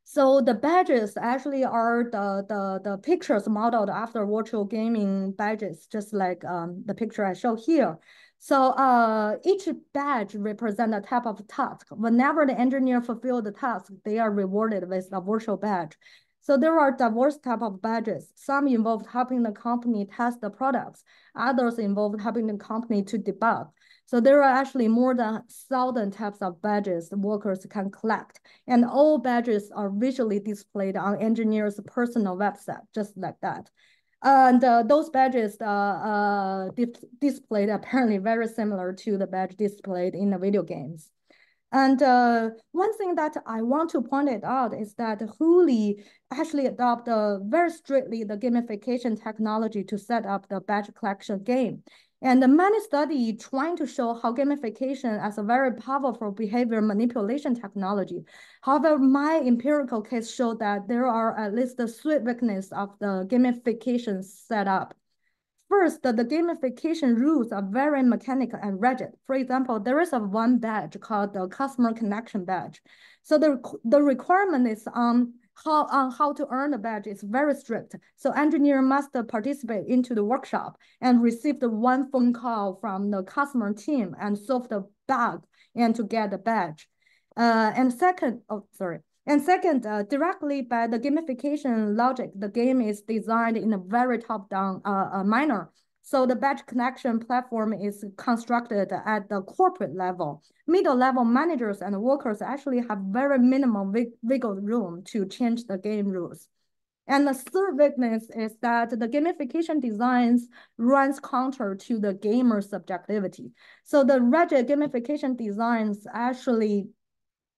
So the badges actually are the, the, the pictures modeled after virtual gaming badges, just like um, the picture I show here. So uh, each badge represents a type of task. Whenever the engineer fulfill the task, they are rewarded with a virtual badge. So there are diverse type of badges. Some involve helping the company test the products. Others involve helping the company to debug. So there are actually more than thousand types of badges workers can collect. And all badges are visually displayed on engineers' personal website, just like that. And uh, those badges uh, uh, displayed apparently very similar to the badge displayed in the video games. And uh, one thing that I want to point it out is that Huli actually adopted very strictly the gamification technology to set up the badge collection game. And many study trying to show how gamification as a very powerful behavior manipulation technology. However, my empirical case showed that there are at least the three weaknesses of the gamification setup. First, the, the gamification rules are very mechanical and rigid. For example, there is a one badge called the customer connection badge. So the, the requirement is on how on how to earn the badge is very strict. So engineer must participate into the workshop and receive the one phone call from the customer team and solve the bug and to get the badge. Uh, and second, oh, sorry. And second, uh, directly by the gamification logic, the game is designed in a very top-down uh, uh manner. So the badge connection platform is constructed at the corporate level. Middle level managers and workers actually have very minimum wiggle room to change the game rules. And the third weakness is that the gamification designs runs counter to the gamer subjectivity. So the rigid gamification designs actually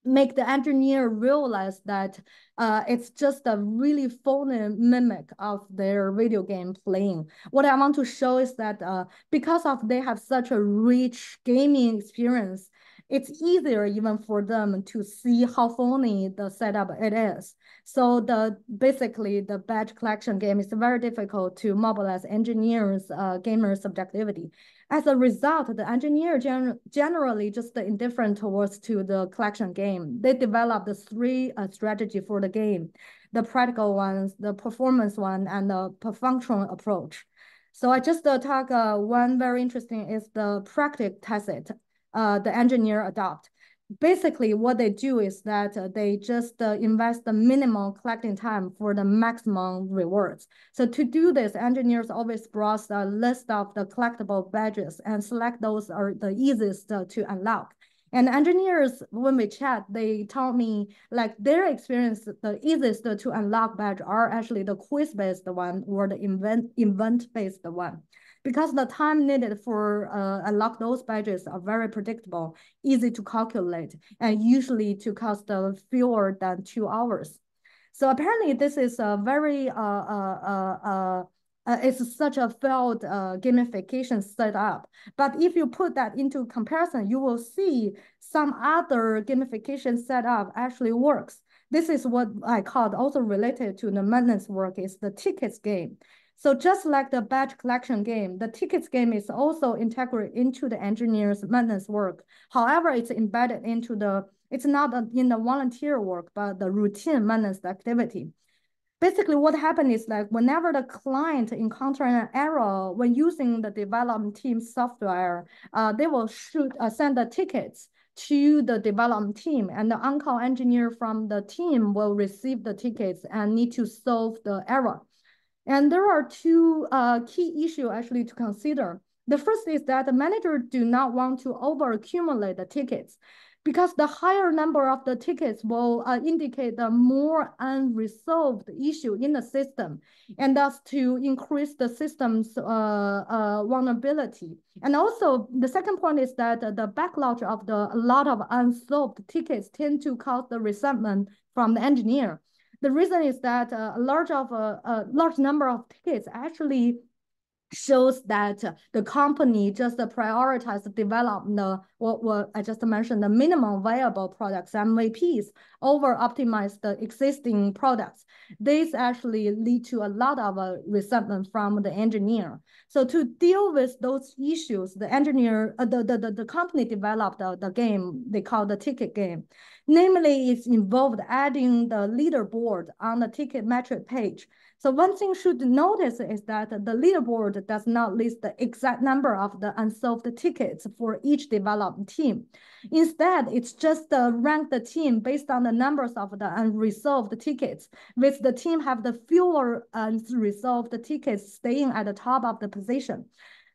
make the engineer realize that uh, it's just a really phony mimic of their video game playing. What I want to show is that uh, because of they have such a rich gaming experience, it's easier even for them to see how phony the setup it is. So the basically the badge collection game is very difficult to mobilize engineers, uh, gamer subjectivity. As a result, the engineer gen generally just indifferent towards to the collection game. They develop the three uh, strategy for the game, the practical ones, the performance one, and the functional approach. So I just uh, talk uh, one very interesting is the practice tacit uh, the engineer adopt. Basically, what they do is that uh, they just uh, invest the minimum collecting time for the maximum rewards. So to do this, engineers always browse a list of the collectible badges and select those are the easiest uh, to unlock. And engineers, when we chat, they told me like their experience, the easiest to unlock badge are actually the quiz-based one or the event event-based one because the time needed for uh, unlock those badges are very predictable, easy to calculate, and usually to cost uh, fewer than two hours. So apparently this is a very, uh, uh, uh, uh, uh it's such a failed uh, gamification setup. But if you put that into comparison, you will see some other gamification setup actually works. This is what I called also related to the maintenance work is the tickets game. So just like the badge collection game, the tickets game is also integrated into the engineer's maintenance work. However, it's embedded into the, it's not in the volunteer work, but the routine maintenance activity. Basically, what happened is like whenever the client encounter an error when using the development team software, uh, they will shoot, uh, send the tickets to the development team and the on-call engineer from the team will receive the tickets and need to solve the error. And there are two uh, key issues actually to consider. The first is that the manager do not want to over accumulate the tickets because the higher number of the tickets will uh, indicate the more unresolved issue in the system and thus to increase the system's uh, uh, vulnerability. And also the second point is that the backlog of the a lot of unsolved tickets tend to cause the resentment from the engineer. The reason is that uh, a large of uh, a large number of tickets actually shows that the company just prioritized develop the what, what I just mentioned the minimum viable products MVPs over optimize the existing products. This actually lead to a lot of uh, resentment from the engineer. So to deal with those issues, the engineer, uh, the, the, the, the company developed the, the game they call the ticket game. Namely, it's involved adding the leaderboard on the ticket metric page so one thing should notice is that the leaderboard does not list the exact number of the unsolved tickets for each developed team. Instead, it's just uh, rank the team based on the numbers of the unresolved tickets, with the team have the fewer unresolved tickets staying at the top of the position.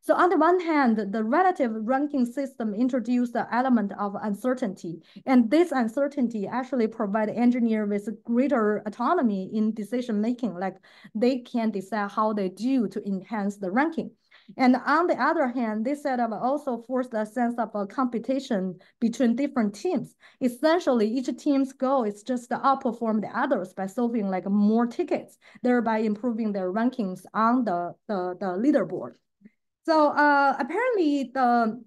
So on the one hand, the relative ranking system introduced the element of uncertainty, and this uncertainty actually provide engineer with greater autonomy in decision making, like they can decide how they do to enhance the ranking. And on the other hand, this setup also forced a sense of a competition between different teams. Essentially, each team's goal is just to outperform the others by solving like more tickets, thereby improving their rankings on the, the, the leaderboard. So uh, apparently the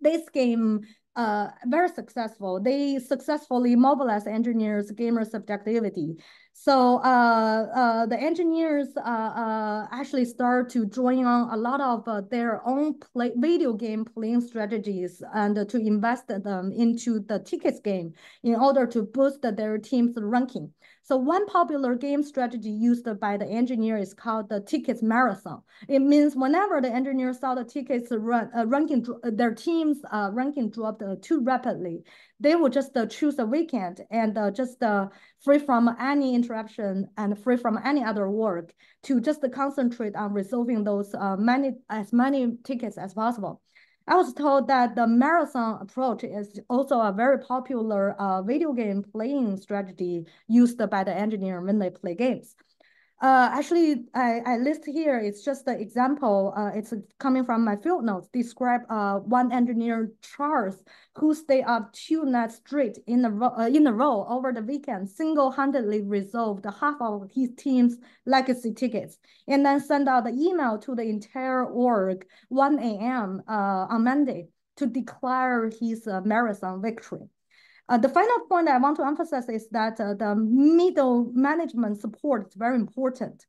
this game uh, very successful. They successfully mobilized engineers' gamer subjectivity. So uh, uh, the engineers uh, uh, actually start to join on a lot of uh, their own play, video game playing strategies and to invest them into the tickets game in order to boost their team's ranking. So one popular game strategy used by the engineer is called the tickets marathon. It means whenever the engineer saw the tickets run, uh, ranking, their team's uh, ranking dropped uh, too rapidly, they would just uh, choose a weekend and uh, just uh, free from any interruption and free from any other work to just concentrate on resolving those many as many tickets as possible. I was told that the marathon approach is also a very popular uh, video game playing strategy used by the engineer when they play games. Uh, actually, I, I list here, it's just an example. Uh, it's coming from my field notes. Describe uh, one engineer, Charles, who stayed up two nights straight in a, row, uh, in a row over the weekend, single-handedly resolved half of his team's legacy tickets, and then sent out the email to the entire org 1 a.m. Uh, on Monday to declare his uh, marathon victory. Uh, the final point I want to emphasize is that uh, the middle management support is very important.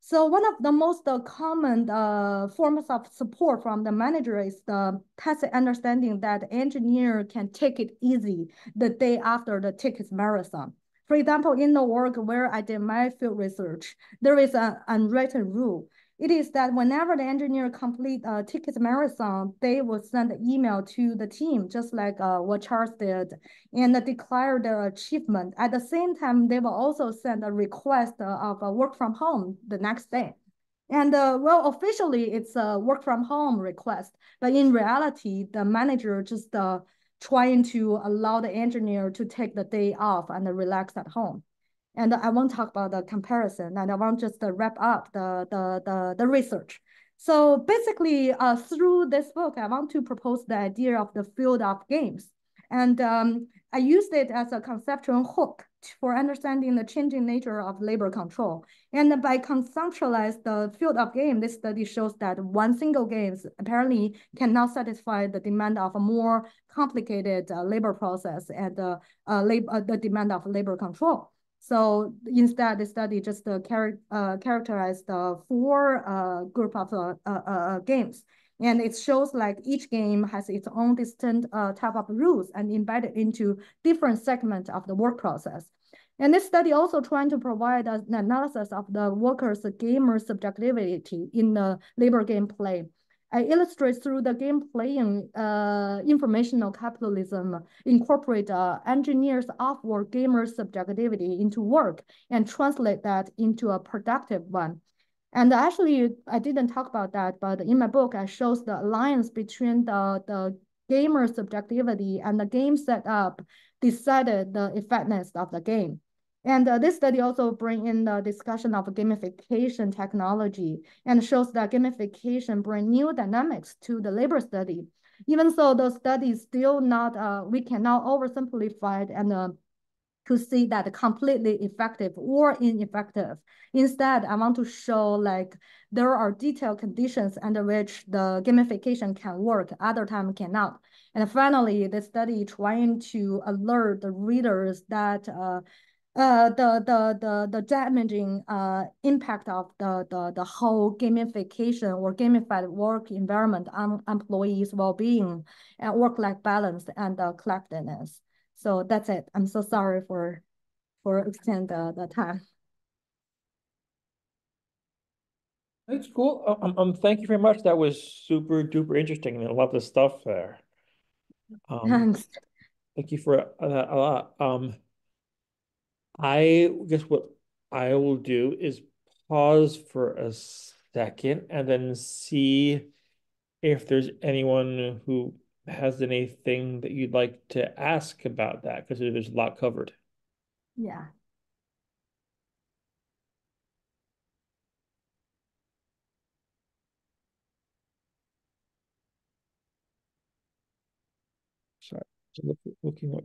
So one of the most uh, common uh, forms of support from the manager is the tacit understanding that engineer can take it easy the day after the tickets marathon. For example, in the work where I did my field research, there is an unwritten rule it is that whenever the engineer complete a ticket marathon, they will send an email to the team, just like uh, what Charles did, and declare their achievement. At the same time, they will also send a request of a work from home the next day. And uh, well, officially it's a work from home request, but in reality, the manager just uh, trying to allow the engineer to take the day off and relax at home. And I won't talk about the comparison and I won't just wrap up the, the, the, the research. So basically, uh, through this book, I want to propose the idea of the field of games. And um, I used it as a conceptual hook for understanding the changing nature of labor control. And by conceptualize the field of game, this study shows that one single game apparently cannot satisfy the demand of a more complicated uh, labor process and uh, uh, lab uh, the demand of labor control. So instead, the study just uh, char uh, characterized the four uh, group of uh, uh, uh, games. And it shows like each game has its own distinct type of rules and embedded into different segments of the work process. And this study also trying to provide an analysis of the workers' gamer subjectivity in the labor gameplay I illustrate through the game playing uh, informational capitalism, incorporate uh, engineers off-work gamers subjectivity into work and translate that into a productive one. And actually, I didn't talk about that, but in my book, I shows the alliance between the, the gamer subjectivity and the game setup decided the effectiveness of the game. And uh, this study also bring in the discussion of gamification technology and shows that gamification bring new dynamics to the labor study. Even so, those studies still not, uh, we cannot oversimplify it and uh, to see that completely effective or ineffective. Instead, I want to show like there are detailed conditions under which the gamification can work, other time cannot. And finally, the study trying to alert the readers that uh, uh, the the the the damaging uh, impact of the the the whole gamification or gamified work environment on employees' well-being and work-life balance and uh, collectiveness. So that's it. I'm so sorry for for extend the, the time.
That's cool. Um, um, thank you very much. That was super duper interesting. and I love the stuff there. Um,
Thanks.
Thank you for that a lot. Um, I guess what I will do is pause for a second and then see if there's anyone who has anything that you'd like to ask about that because there's a lot covered.
Yeah.
Sorry, looking what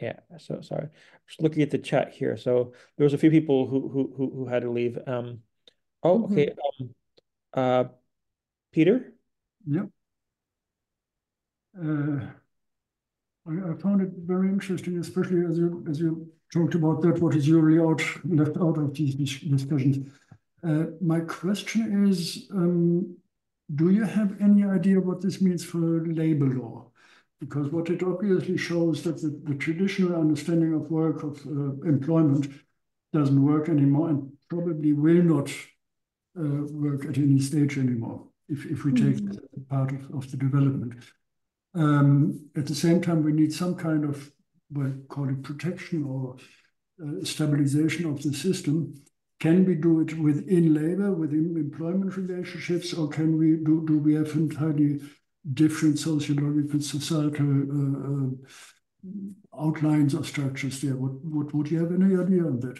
Yeah, so sorry. Just looking at the chat here. So there was a few people who who who, who had to leave. Um, oh,
Mm-hmm.
okay. Um, uh, Peter?
Yep. Uh, I, I found it very interesting, especially as you as you talked about that what is usually out left out of these discussions. Uh, my question is, um, do you have any idea what this means for labor law? Because what it obviously shows that the, the traditional understanding of work of uh, employment doesn't work anymore and probably will not uh, work at any stage anymore if, if we take
Mhm.
that part of, of the development. Um, at the same time, we need some kind of, well, call it protection or uh, stabilization of the system. Can we do it within labor, within employment relationships, or can we do, do we have entirely different sociological, societal uh, uh, outlines or structures there? What, what, would you have any idea on that?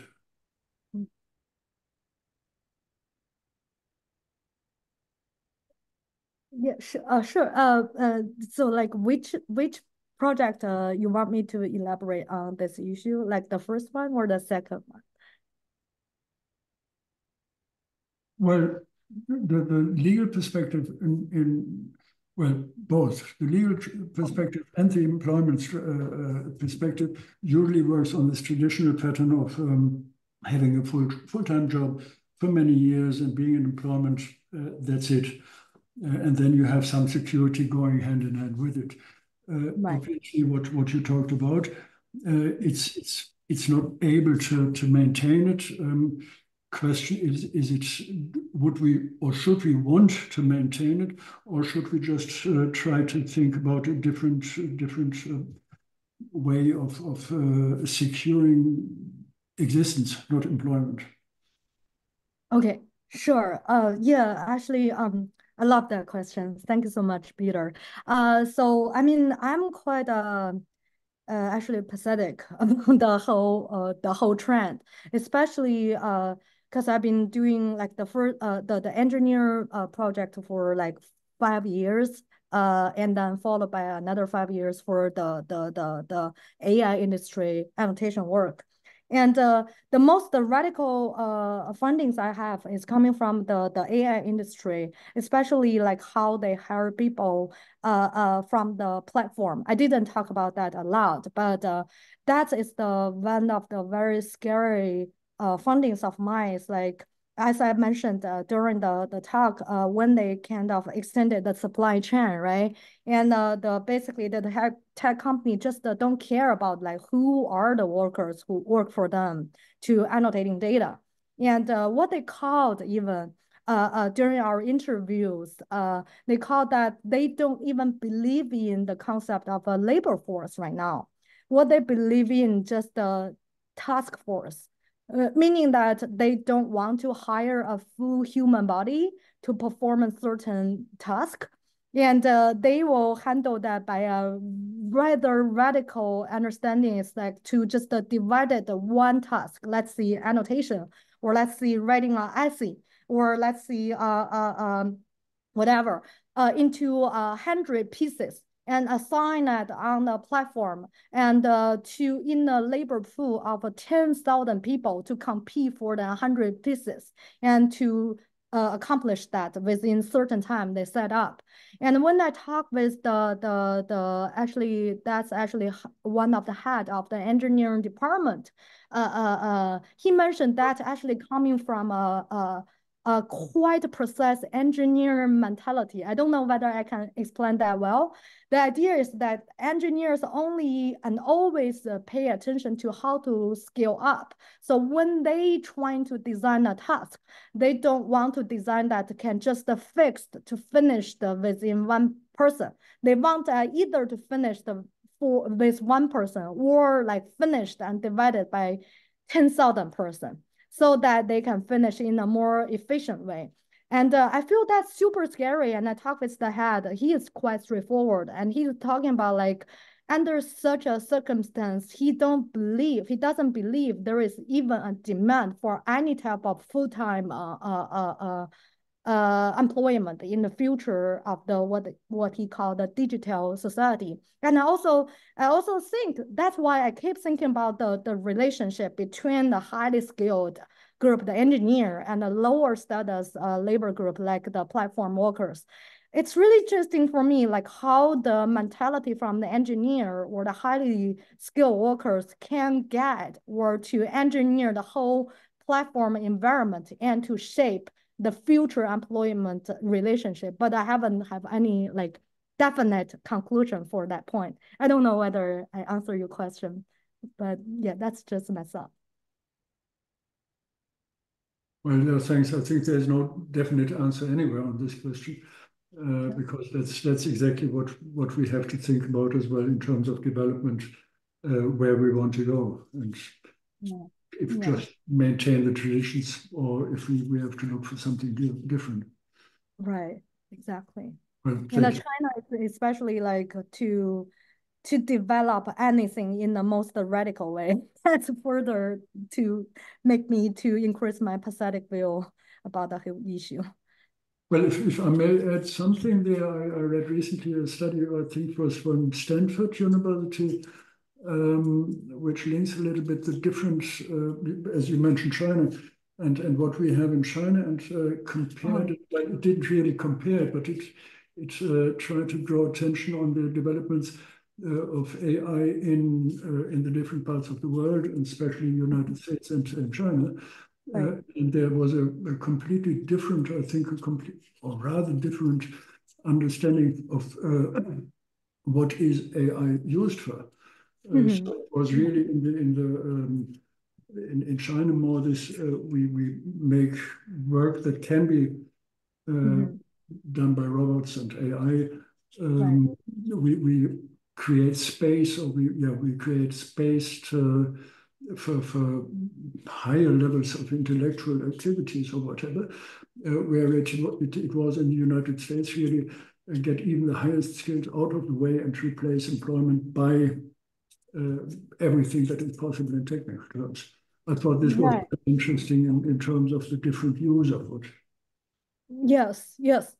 Yeah, sure. Uh, sure. Uh, uh, so like which which project uh you want me to elaborate on this issue, like the first one or the second one?
Well, the, the legal perspective in, in well, both the legal perspective and the employment uh, uh, perspective usually works on this traditional pattern of um, having a full full-time job for many years and being in employment. Uh, that's it, uh, and then you have some security going hand in hand with it. Uh,
Right.
Obviously, what what you talked about, uh, it's it's it's not able to to maintain it. Um, question is is it would we or should we want to maintain it or should we just uh, try to think about a different different uh, way of of uh, securing existence not employment
Okay, sure. Uh, yeah, actually, um, I love that question. Thank you so much, Peter. Uh, so I mean, I'm quite uh, uh actually pathetic about the whole uh the whole trend, especially uh because I've been doing like the first uh the the engineer uh project for like five years. Uh, and then followed by another five years for the the the the AI industry annotation work. And uh, the most radical uh, fundings I have is coming from the, the AI industry, especially like how they hire people uh, uh, from the platform. I didn't talk about that a lot, but uh, that is the one of the very scary uh, fundings of mine. Is like as I mentioned uh, during the the talk, uh, when they kind of extended the supply chain, right? And uh, the basically the tech, tech company just uh, don't care about like who are the workers who work for them to annotating data. And uh, what they called even uh, uh, during our interviews, uh, they called that they don't even believe in the concept of a labor force right now. What they believe in just the task force. Uh, meaning that they don't want to hire a full human body to perform a certain task. And uh, they will handle that by a rather radical understanding. It's like to just uh, divide it one task. Let's see annotation, or let's see writing an essay, or let's see uh, uh, um, whatever, uh, into a hundred pieces and assign it on the platform and uh, to in the labor pool of 10,000 people to compete for the 100 pieces and to uh, accomplish that within certain time they set up. And when I talk with the the the actually that's actually one of the head of the engineering department, uh, uh, uh, he mentioned that actually coming from a, a a quite precise engineer mentality. I don't know whether I can explain that well. The idea is that engineers only and always uh, pay attention to how to scale up. So when they trying to design a task, they don't want to design that can just fixed to finish the within one person. They want uh, either to finish the for with one person or like finished and divided by 10,000 person so that they can finish in a more efficient way. And uh, I feel that's super scary. And I talk with the head, he is quite straightforward. And he's talking about like, under such a circumstance, he don't believe, he doesn't believe there is even a demand for any type of full-time uh, uh, uh, uh employment in the future of the what what he called the digital society. And I also I also think that's why I keep thinking about the the relationship between the highly skilled group, the engineer, and the lower status uh, labor group like the platform workers. It's really interesting for me, like how the mentality from the engineer or the highly skilled workers can get or to engineer the whole platform environment and to shape the future employment relationship, but I haven't have any like definite conclusion for that point. I don't know whether I answer your question, but yeah, that's just myself.
Well, no, thanks. I think there's no definite answer anywhere on this question, uh, because that's that's exactly what what we have to think about as well in terms of development, uh, where we want to go, and yeah if yeah. just maintain the traditions or if we, we have to look for something different.
Right, exactly. Well, and China especially like to to develop anything in the most radical way. That's further to make me to increase my pathetic view about the whole issue.
Well, if, if I may add something there, I, I read recently a study, I think was from Stanford University, um, which links a little bit the difference, uh, as you mentioned, China and, and what we have in China and uh, compared it, well, it didn't really compare but it, it uh, tried to draw attention on the developments uh, of AI in, uh, in the different parts of the world, and especially the United States and, and China. Uh, right. and there was a, a, completely different, I think, a complete or rather different understanding of what is AI used for. Mm -hmm. So it was really in the in the um, in, in China more this uh, we we make work that can be uh, mm -hmm. done by robots and AI. Um, right. We we create space or we yeah we create space to for for higher levels of intellectual activities or whatever, uh, where it, it, it was in the United States really uh, get even the highest skills out of the way and replace employment by everything that is possible in technical terms. I thought this was right. interesting in, in terms of the different use of it.
Yes, yes.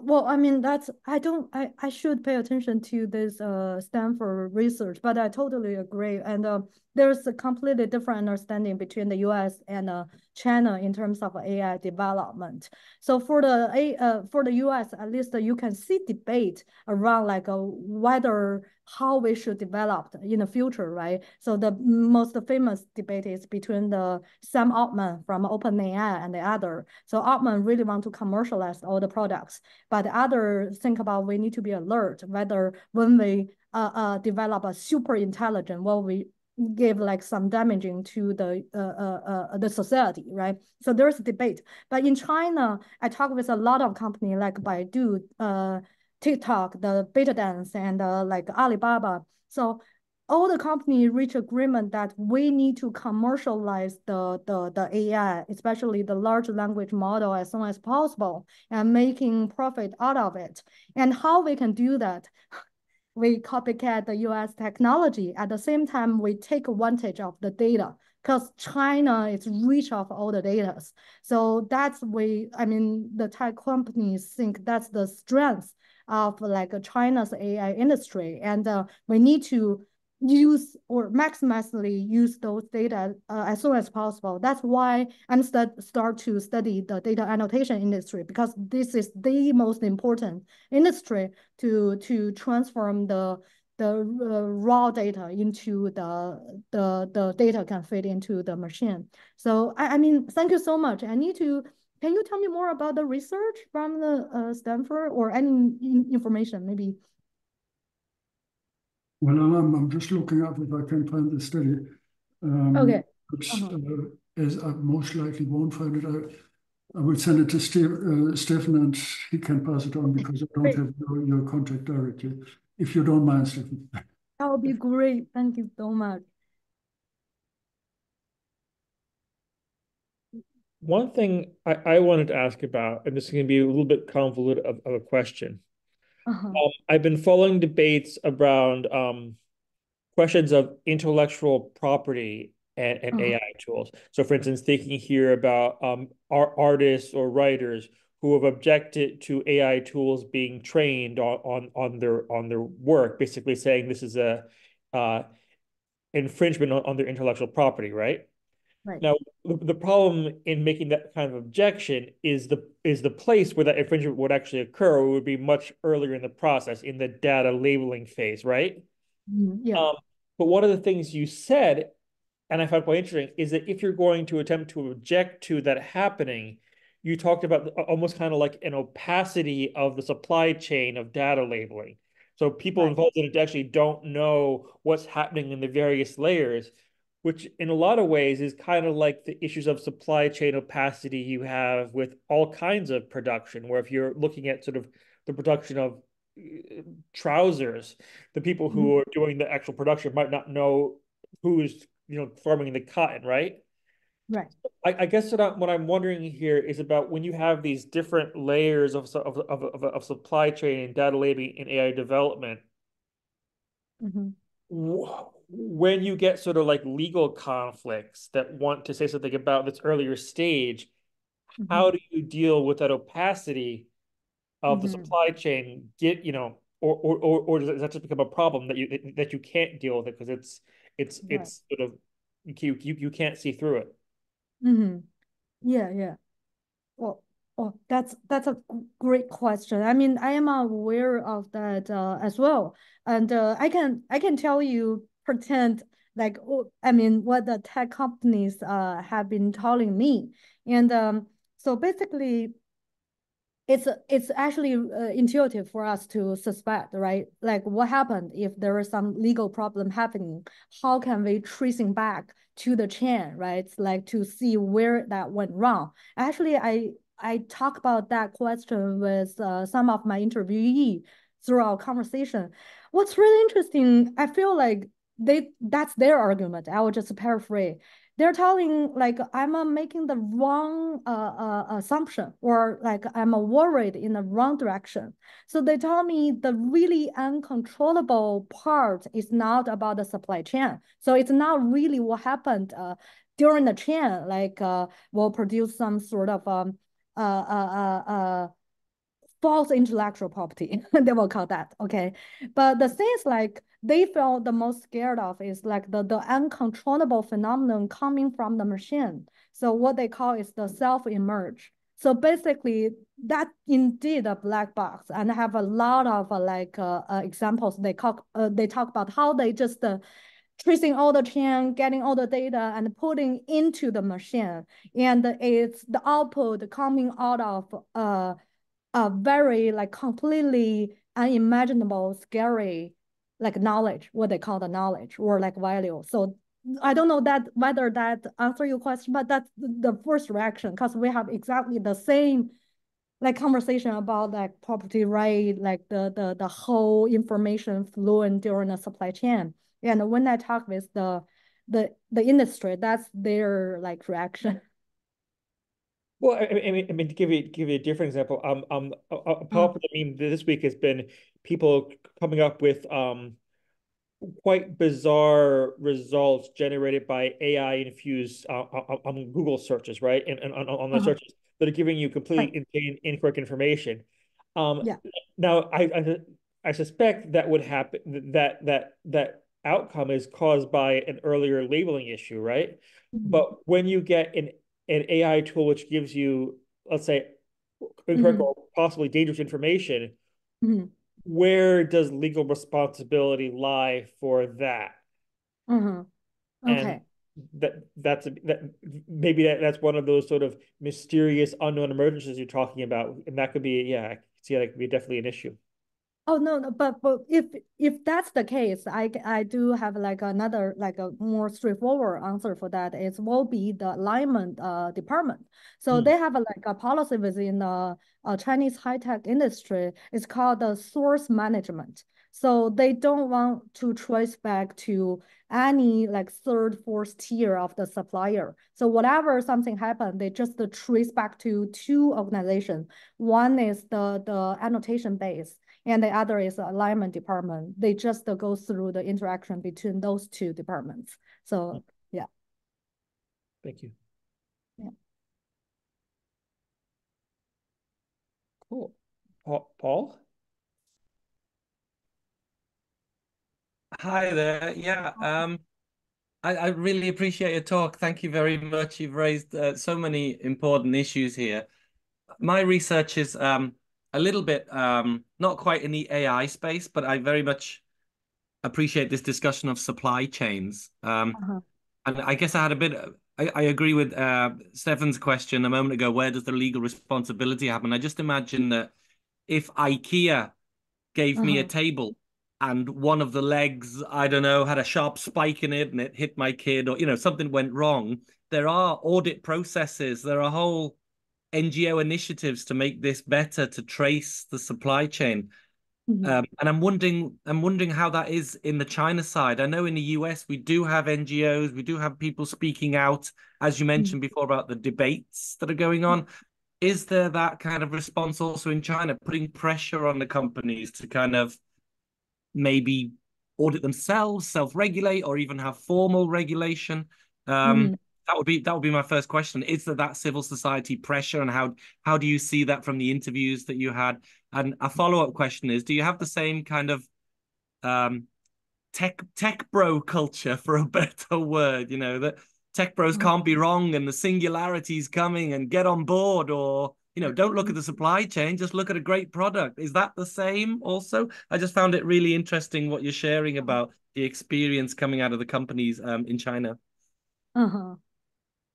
Well, I mean, that's, I don't, I, I should pay attention to this uh, Stanford research, but I totally agree. And uh, there's a completely different understanding between the US and uh, China in terms of AI development. So for the uh, for the US, at least you can see debate around like uh, whether how we should develop in the future, right? So the most famous debate is between the Sam Altman from OpenAI and the other. So Altman really want to commercialize all the products, but the other think about we need to be alert whether when we uh, uh, develop a super intelligent, well, we give like some damaging to the uh, uh, uh, the society, right? So there's a debate. But in China, I talk with a lot of company like Baidu, uh, TikTok, the ByteDance, and uh, like Alibaba. So all the company reach agreement that we need to commercialize the, the, the AI, especially the large language model as soon as possible and making profit out of it. And how we can do that we copycat the US technology. At the same time, we take advantage of the data because China is rich of all the data. So that's we, I mean, the tech companies think that's the strength of like China's AI industry, and uh, we need to use or maximally use those data uh, as soon as possible. That's why I'm st start to study the data annotation industry because this is the most important industry to to transform the the uh, raw data into the the the data can fit into the machine. So I, I mean, thank you so much. I need to. Can you tell me more about the research from the uh, Stanford or any information maybe
well, I'm, I'm just looking up if I can find the study.
Um, okay.
Which, uh -huh. uh, as I most likely won't find it, I, I will send it to Steve, uh, Stefan and he can pass it on because I don't great. have your, your contact directly. If you don't mind, Stefan.
That would be great. Thank you so much.
One thing I, I wanted to ask about, and this is going to be a little bit convoluted of, of a question. Uh-huh. Um, I've been following debates around um, questions of intellectual property and, and uh-huh. AI tools. So, for instance, thinking here about um, our artists or writers who have objected to AI tools being trained on, on, on their on their work, basically saying this is a uh, infringement on, on their intellectual property, right?
Right.
Now, the, the problem in making that kind of objection is the is the place where that infringement would actually occur would be much earlier in the process, in the data labeling phase, right?
Mm, yeah. Um,
but one of the things you said, and I found quite interesting, is that if you're going to attempt to object to that happening, you talked about almost kind of like an opacity of the supply chain of data labeling. So people right. involved in it actually don't know what's happening in the various layers which in a lot of ways is kind of like the issues of supply chain opacity you have with all kinds of production, where if you're looking at sort of the production of uh, trousers, the people who mm-hmm. are doing the actual production might not know who's you know farming the cotton, right?
Right.
I, I guess what, I, what I'm wondering here is about when you have these different layers of of of, of, supply chain and data labeling and AI development.
Mm-hmm
when you get sort of like legal conflicts that want to say something about this earlier stage, mm-hmm. how do you deal with that opacity of mm-hmm. the supply chain? Get you know, or or or, or does that just become a problem that you that you can't deal with it because it's it's right. it's sort of you you you can't see through it.
Mm-hmm. Yeah, yeah. Well, oh, that's that's a great question. I mean, I am aware of that uh, as well, and uh, I can I can tell you pretend like oh, I mean what the tech companies uh have been telling me, and um, so basically, it's it's actually uh, intuitive for us to suspect, right? Like what happened if there is some legal problem happening? How can we tracing back to the chain, right? Like to see where that went wrong. Actually, I I talk about that question with uh, some of my interviewee through our conversation. What's really interesting, I feel like they that's their argument. I will just paraphrase. They're telling like I'm uh, making the wrong uh, uh, assumption or like I'm uh, worried in the wrong direction. So they tell me the really uncontrollable part is not about the supply chain. So it's not really what happened uh, during the chain. Like uh, will produce some sort of um, uh, uh, uh, uh false intellectual property. they will call that, okay? But the things like they feel the most scared of is like the, the uncontrollable phenomenon coming from the machine. So what they call is the self-emerge. So basically, that indeed a black box, and I have a lot of uh, like uh, uh, examples. They talk uh, they talk about how they just uh, tracing all the chain, getting all the data, and putting into the machine, and it's the output coming out of uh a very like completely unimaginable, scary like knowledge, what they call the knowledge or like value. So I don't know that whether that answer your question, but that's the first reaction because we have exactly the same like conversation about like property right, like the the the whole information flowing during the supply chain. And when I talk with the the the industry, that's their like reaction.
Well, I mean, I mean, to give you give you a different example, um, um, a, a popular meme this week has been people coming up with um quite bizarre results generated by AI infused uh, on Google searches, right? And, and on, on the uh -huh. searches that are giving you completely right. incorrect information. Um,
yeah.
Now, I, I I suspect that would happen. That that that outcome is caused by an earlier labeling issue, right? Mm-hmm. But when you get an an AI tool which gives you, let's say, incorrect mm-hmm. or possibly dangerous information, mm-hmm. where does legal responsibility lie for that?
Mm-hmm. Okay.
And that that's a, that maybe that, that's one of those sort of mysterious unknown emergencies you're talking about, and that could be yeah, I see that could be definitely an issue.
Oh no, no, but but if if that's the case, I I do have like another like a more straightforward answer for that. It will be the alignment uh department. So mm. they have a, like a policy within the uh, Chinese high tech industry. It's called the source management. So they don't want to trace back to any like third, fourth tier of the supplier. So whatever something happened, they just trace back to two organizations. One is the the annotation base and the other is the alignment department. They just go through the interaction between those two departments. So yeah.
Thank you.
Yeah.
Cool. Paul?
Hi there. Yeah, um, I, I really appreciate your talk. Thank you very much. You've raised uh, so many important issues here. My research is um, a little bit um, not quite in the AI space, but I very much appreciate this discussion of supply chains. Um, uh-huh. And I guess I had a bit. I, I agree with uh, Stefan's question a moment ago. Where does the legal responsibility happen? I just imagine that if IKEA gave uh-huh. me a uh-huh. table and one of the legs, I don't know, had a sharp spike in it and it hit my kid, or you know something went wrong. There are audit processes. There are whole NGO initiatives to make this better to trace the supply chain. Mm-hmm. Um, and I'm wondering, I'm wondering how that is in the China side. I know in the US we do have NGOs, we do have people speaking out, as you mentioned mm-hmm. before about the debates that are going on. Is there that kind of response also in China, putting pressure on the companies to kind of maybe audit themselves, self-regulate, or even have formal regulation? Um, mm that would be that would be my first question. Is there that civil society pressure, and how how do you see that from the interviews that you had? And a follow up question is: Do you have the same kind of um, tech tech bro culture, for a better word? You know that tech bros mm-hmm. can't be wrong, and the singularity is coming, and get on board, or you know, don't look at the supply chain, just look at a great product. Is that the same also? I just found it really interesting what you're sharing about the experience coming out of the companies um, in China.
Uh-huh.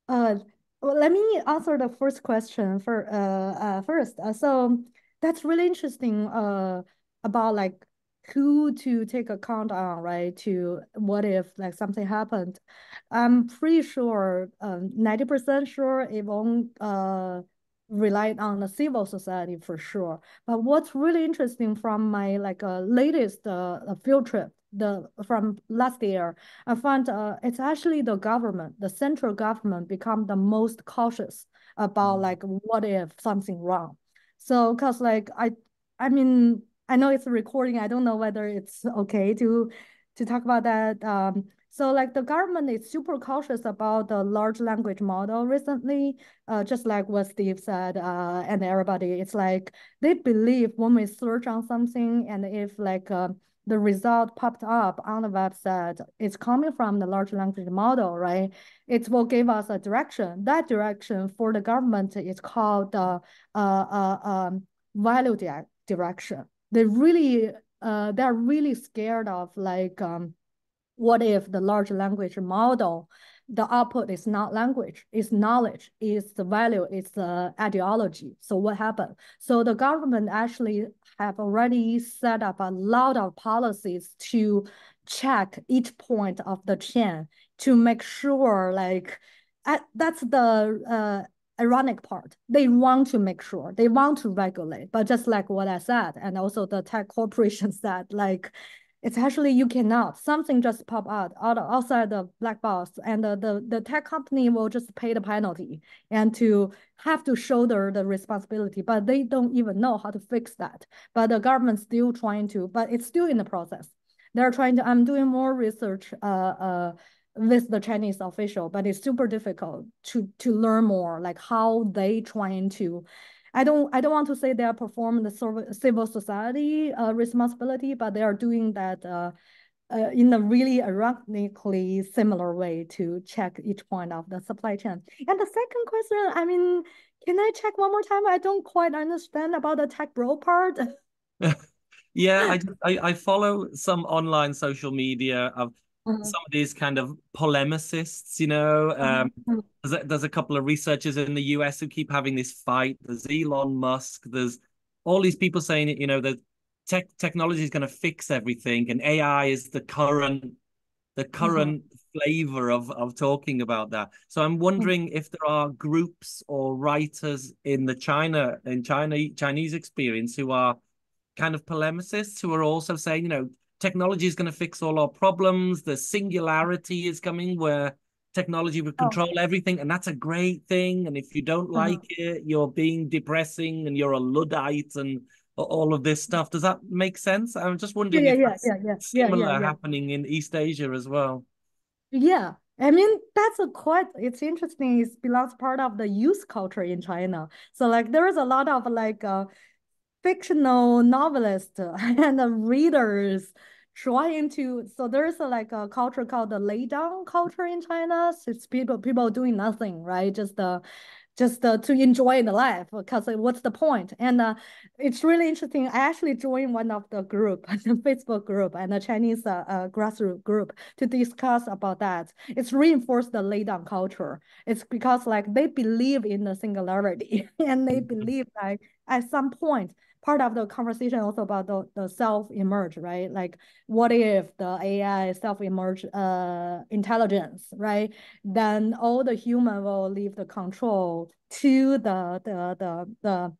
Uh, well, let me answer the first question for uh, uh first. Uh, so that's really interesting uh about like who to take account on, right? To what if like something happened. I'm pretty sure, um, 90% sure it won't uh rely on the civil society for sure. But what's really interesting from my like uh, latest uh, field trip the from last year, I found uh, it's actually the government, the central government, become the most cautious about mm. like what if something wrong. So, cause like I, I mean, I know it's a recording. I don't know whether it's okay to to talk about that. Um, so like the government is super cautious about the large language model recently, uh, just like what Steve said, uh, and everybody, it's like they believe when we search on something and if like uh, the result popped up on the website is coming from the large language model, right? It will give us a direction. That direction for the government is called the uh, uh, um, value di direction. They really, uh, they're really scared of like, um, what if the large language model the output is not language, it's knowledge, it's the value, it's the ideology. So what happened? So the government actually have already set up a lot of policies to check each point of the chain to make sure like that's the uh, ironic part. They want to make sure, they want to regulate, but just like what I said, and also the tech corporation said, like it's actually you cannot something just pop out, out outside the black box and the, the the tech company will just pay the penalty and to have to shoulder the responsibility but they don't even know how to fix that. But the government's still trying to but it's still in the process. They're trying to i'm doing more research uh uh with the Chinese official, but it's super difficult to to learn more, like how they trying to I don't I don't want to say they are performing the civil society uh, responsibility, but they are doing that uh, uh, in a really ironically similar way to check each point of the supply chain. And the second question, I mean, can I check one more time? I don't quite understand about the tech bro part.
yeah, I, I, I follow some online social media of uh-huh. some of these kind of polemicists, you know. Um, uh-huh. there's, a, there's a couple of researchers in the US who keep having this fight. There's Elon Musk. There's all these people saying, you know, that tech technology is going to fix everything, and AI is the current the mm-hmm. current mm-hmm. flavor of of talking about that. So I'm wondering mm-hmm. if there are groups or writers in the China in China Chinese experience who are kind of polemicists who are also saying, you know, technology is going to fix all our problems. The singularity is coming where technology will oh. control oh. everything, and that's a great thing. And if you don't mm-hmm. like it, you're being depressing and you're a luddite and all of this stuff. Does that make sense? I'm just wondering yeah, if yeah, yeah, yeah, similar yeah, yeah, happening in East Asia as well.
Yeah, I mean that's a quite. It's interesting. It belongs part of the youth culture in China. So like there is a lot of like uh, fictional novelists and readers trying to. So there is a, like a culture called the lay down culture in China. So it's people people doing nothing, right? Just uh just uh, to enjoy the life because what's the point? point and uh, it's really interesting i actually joined one of the group the facebook group and the chinese uh, uh, grassroots group to discuss about that it's reinforced the lay down culture it's because like they believe in the singularity and they mm-hmm. believe like at some point part of the conversation also about the, the self-emerge, right? Like what if the AI self-emerge uh, intelligence, right? Then all the human will leave the control to the the the the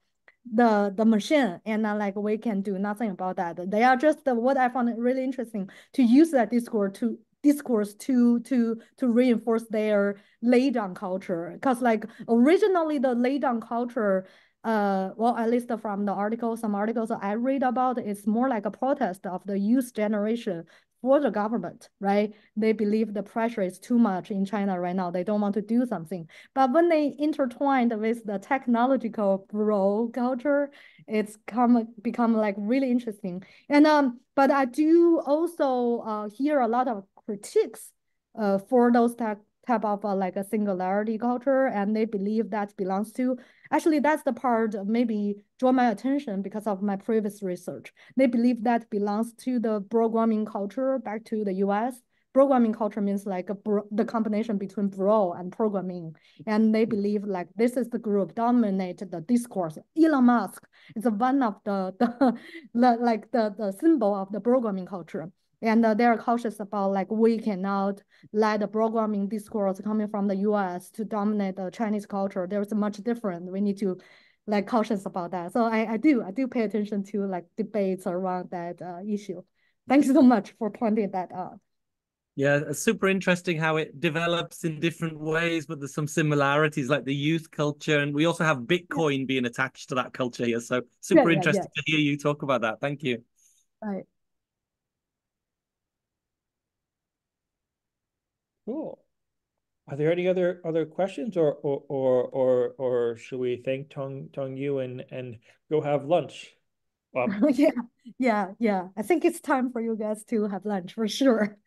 the the machine and then like we can do nothing about that they are just the, what i found really interesting to use that discourse to discourse to to to reinforce their lay down culture because like originally the lay down culture uh, well, at least from the article, some articles I read about, it's more like a protest of the youth generation for the government, right? They believe the pressure is too much in China right now. They don't want to do something. But when they intertwined with the technological bro culture, it's come become like really interesting. And um, but I do also uh, hear a lot of critiques uh, for those tech type of uh, like a singularity culture and they believe that belongs to actually that's the part maybe draw my attention because of my previous research. They believe that belongs to the brogramming culture back to the us brogramming culture means like a the combination between bro and programming. And they believe like this is the group dominate the discourse. Elon musk is one of the the, the like the the symbol of the brogramming culture and uh, they're cautious about like we cannot let the brogramming discourse coming from the US to dominate the Chinese culture. There's much different. We need to like cautious about that. So I, I do I do pay attention to like debates around that uh, issue. Thanks so much for pointing that out.
Yeah, it's super interesting how it develops in different ways, but there's some similarities like the youth culture, and we also have Bitcoin being attached to that culture here. So super yeah, yeah, interesting to hear you talk about that. Thank you.
Right.
Cool. Are there any other other questions, or or or or, or should we thank Tong Tongyu and and go have lunch?
Um, yeah, yeah, yeah. I think it's time for you guys to have lunch for sure.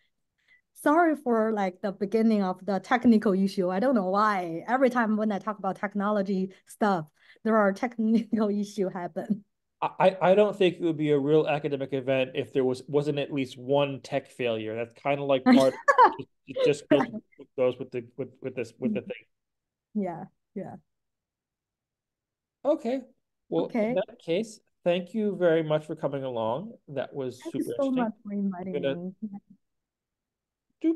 Sorry for like the beginning of the technical issue. I don't know why. Every time when I talk about technology stuff, there are technical issue happen.
I, I don't think it would be a real academic event if there was wasn't at least one tech failure. That's kind of like part it just goes with the with with this with the mm-hmm. thing.
Yeah, yeah.
Okay. Well, okay. in that case, thank you very much for coming along. That was
thank
super
you so much for inviting me.
Doop.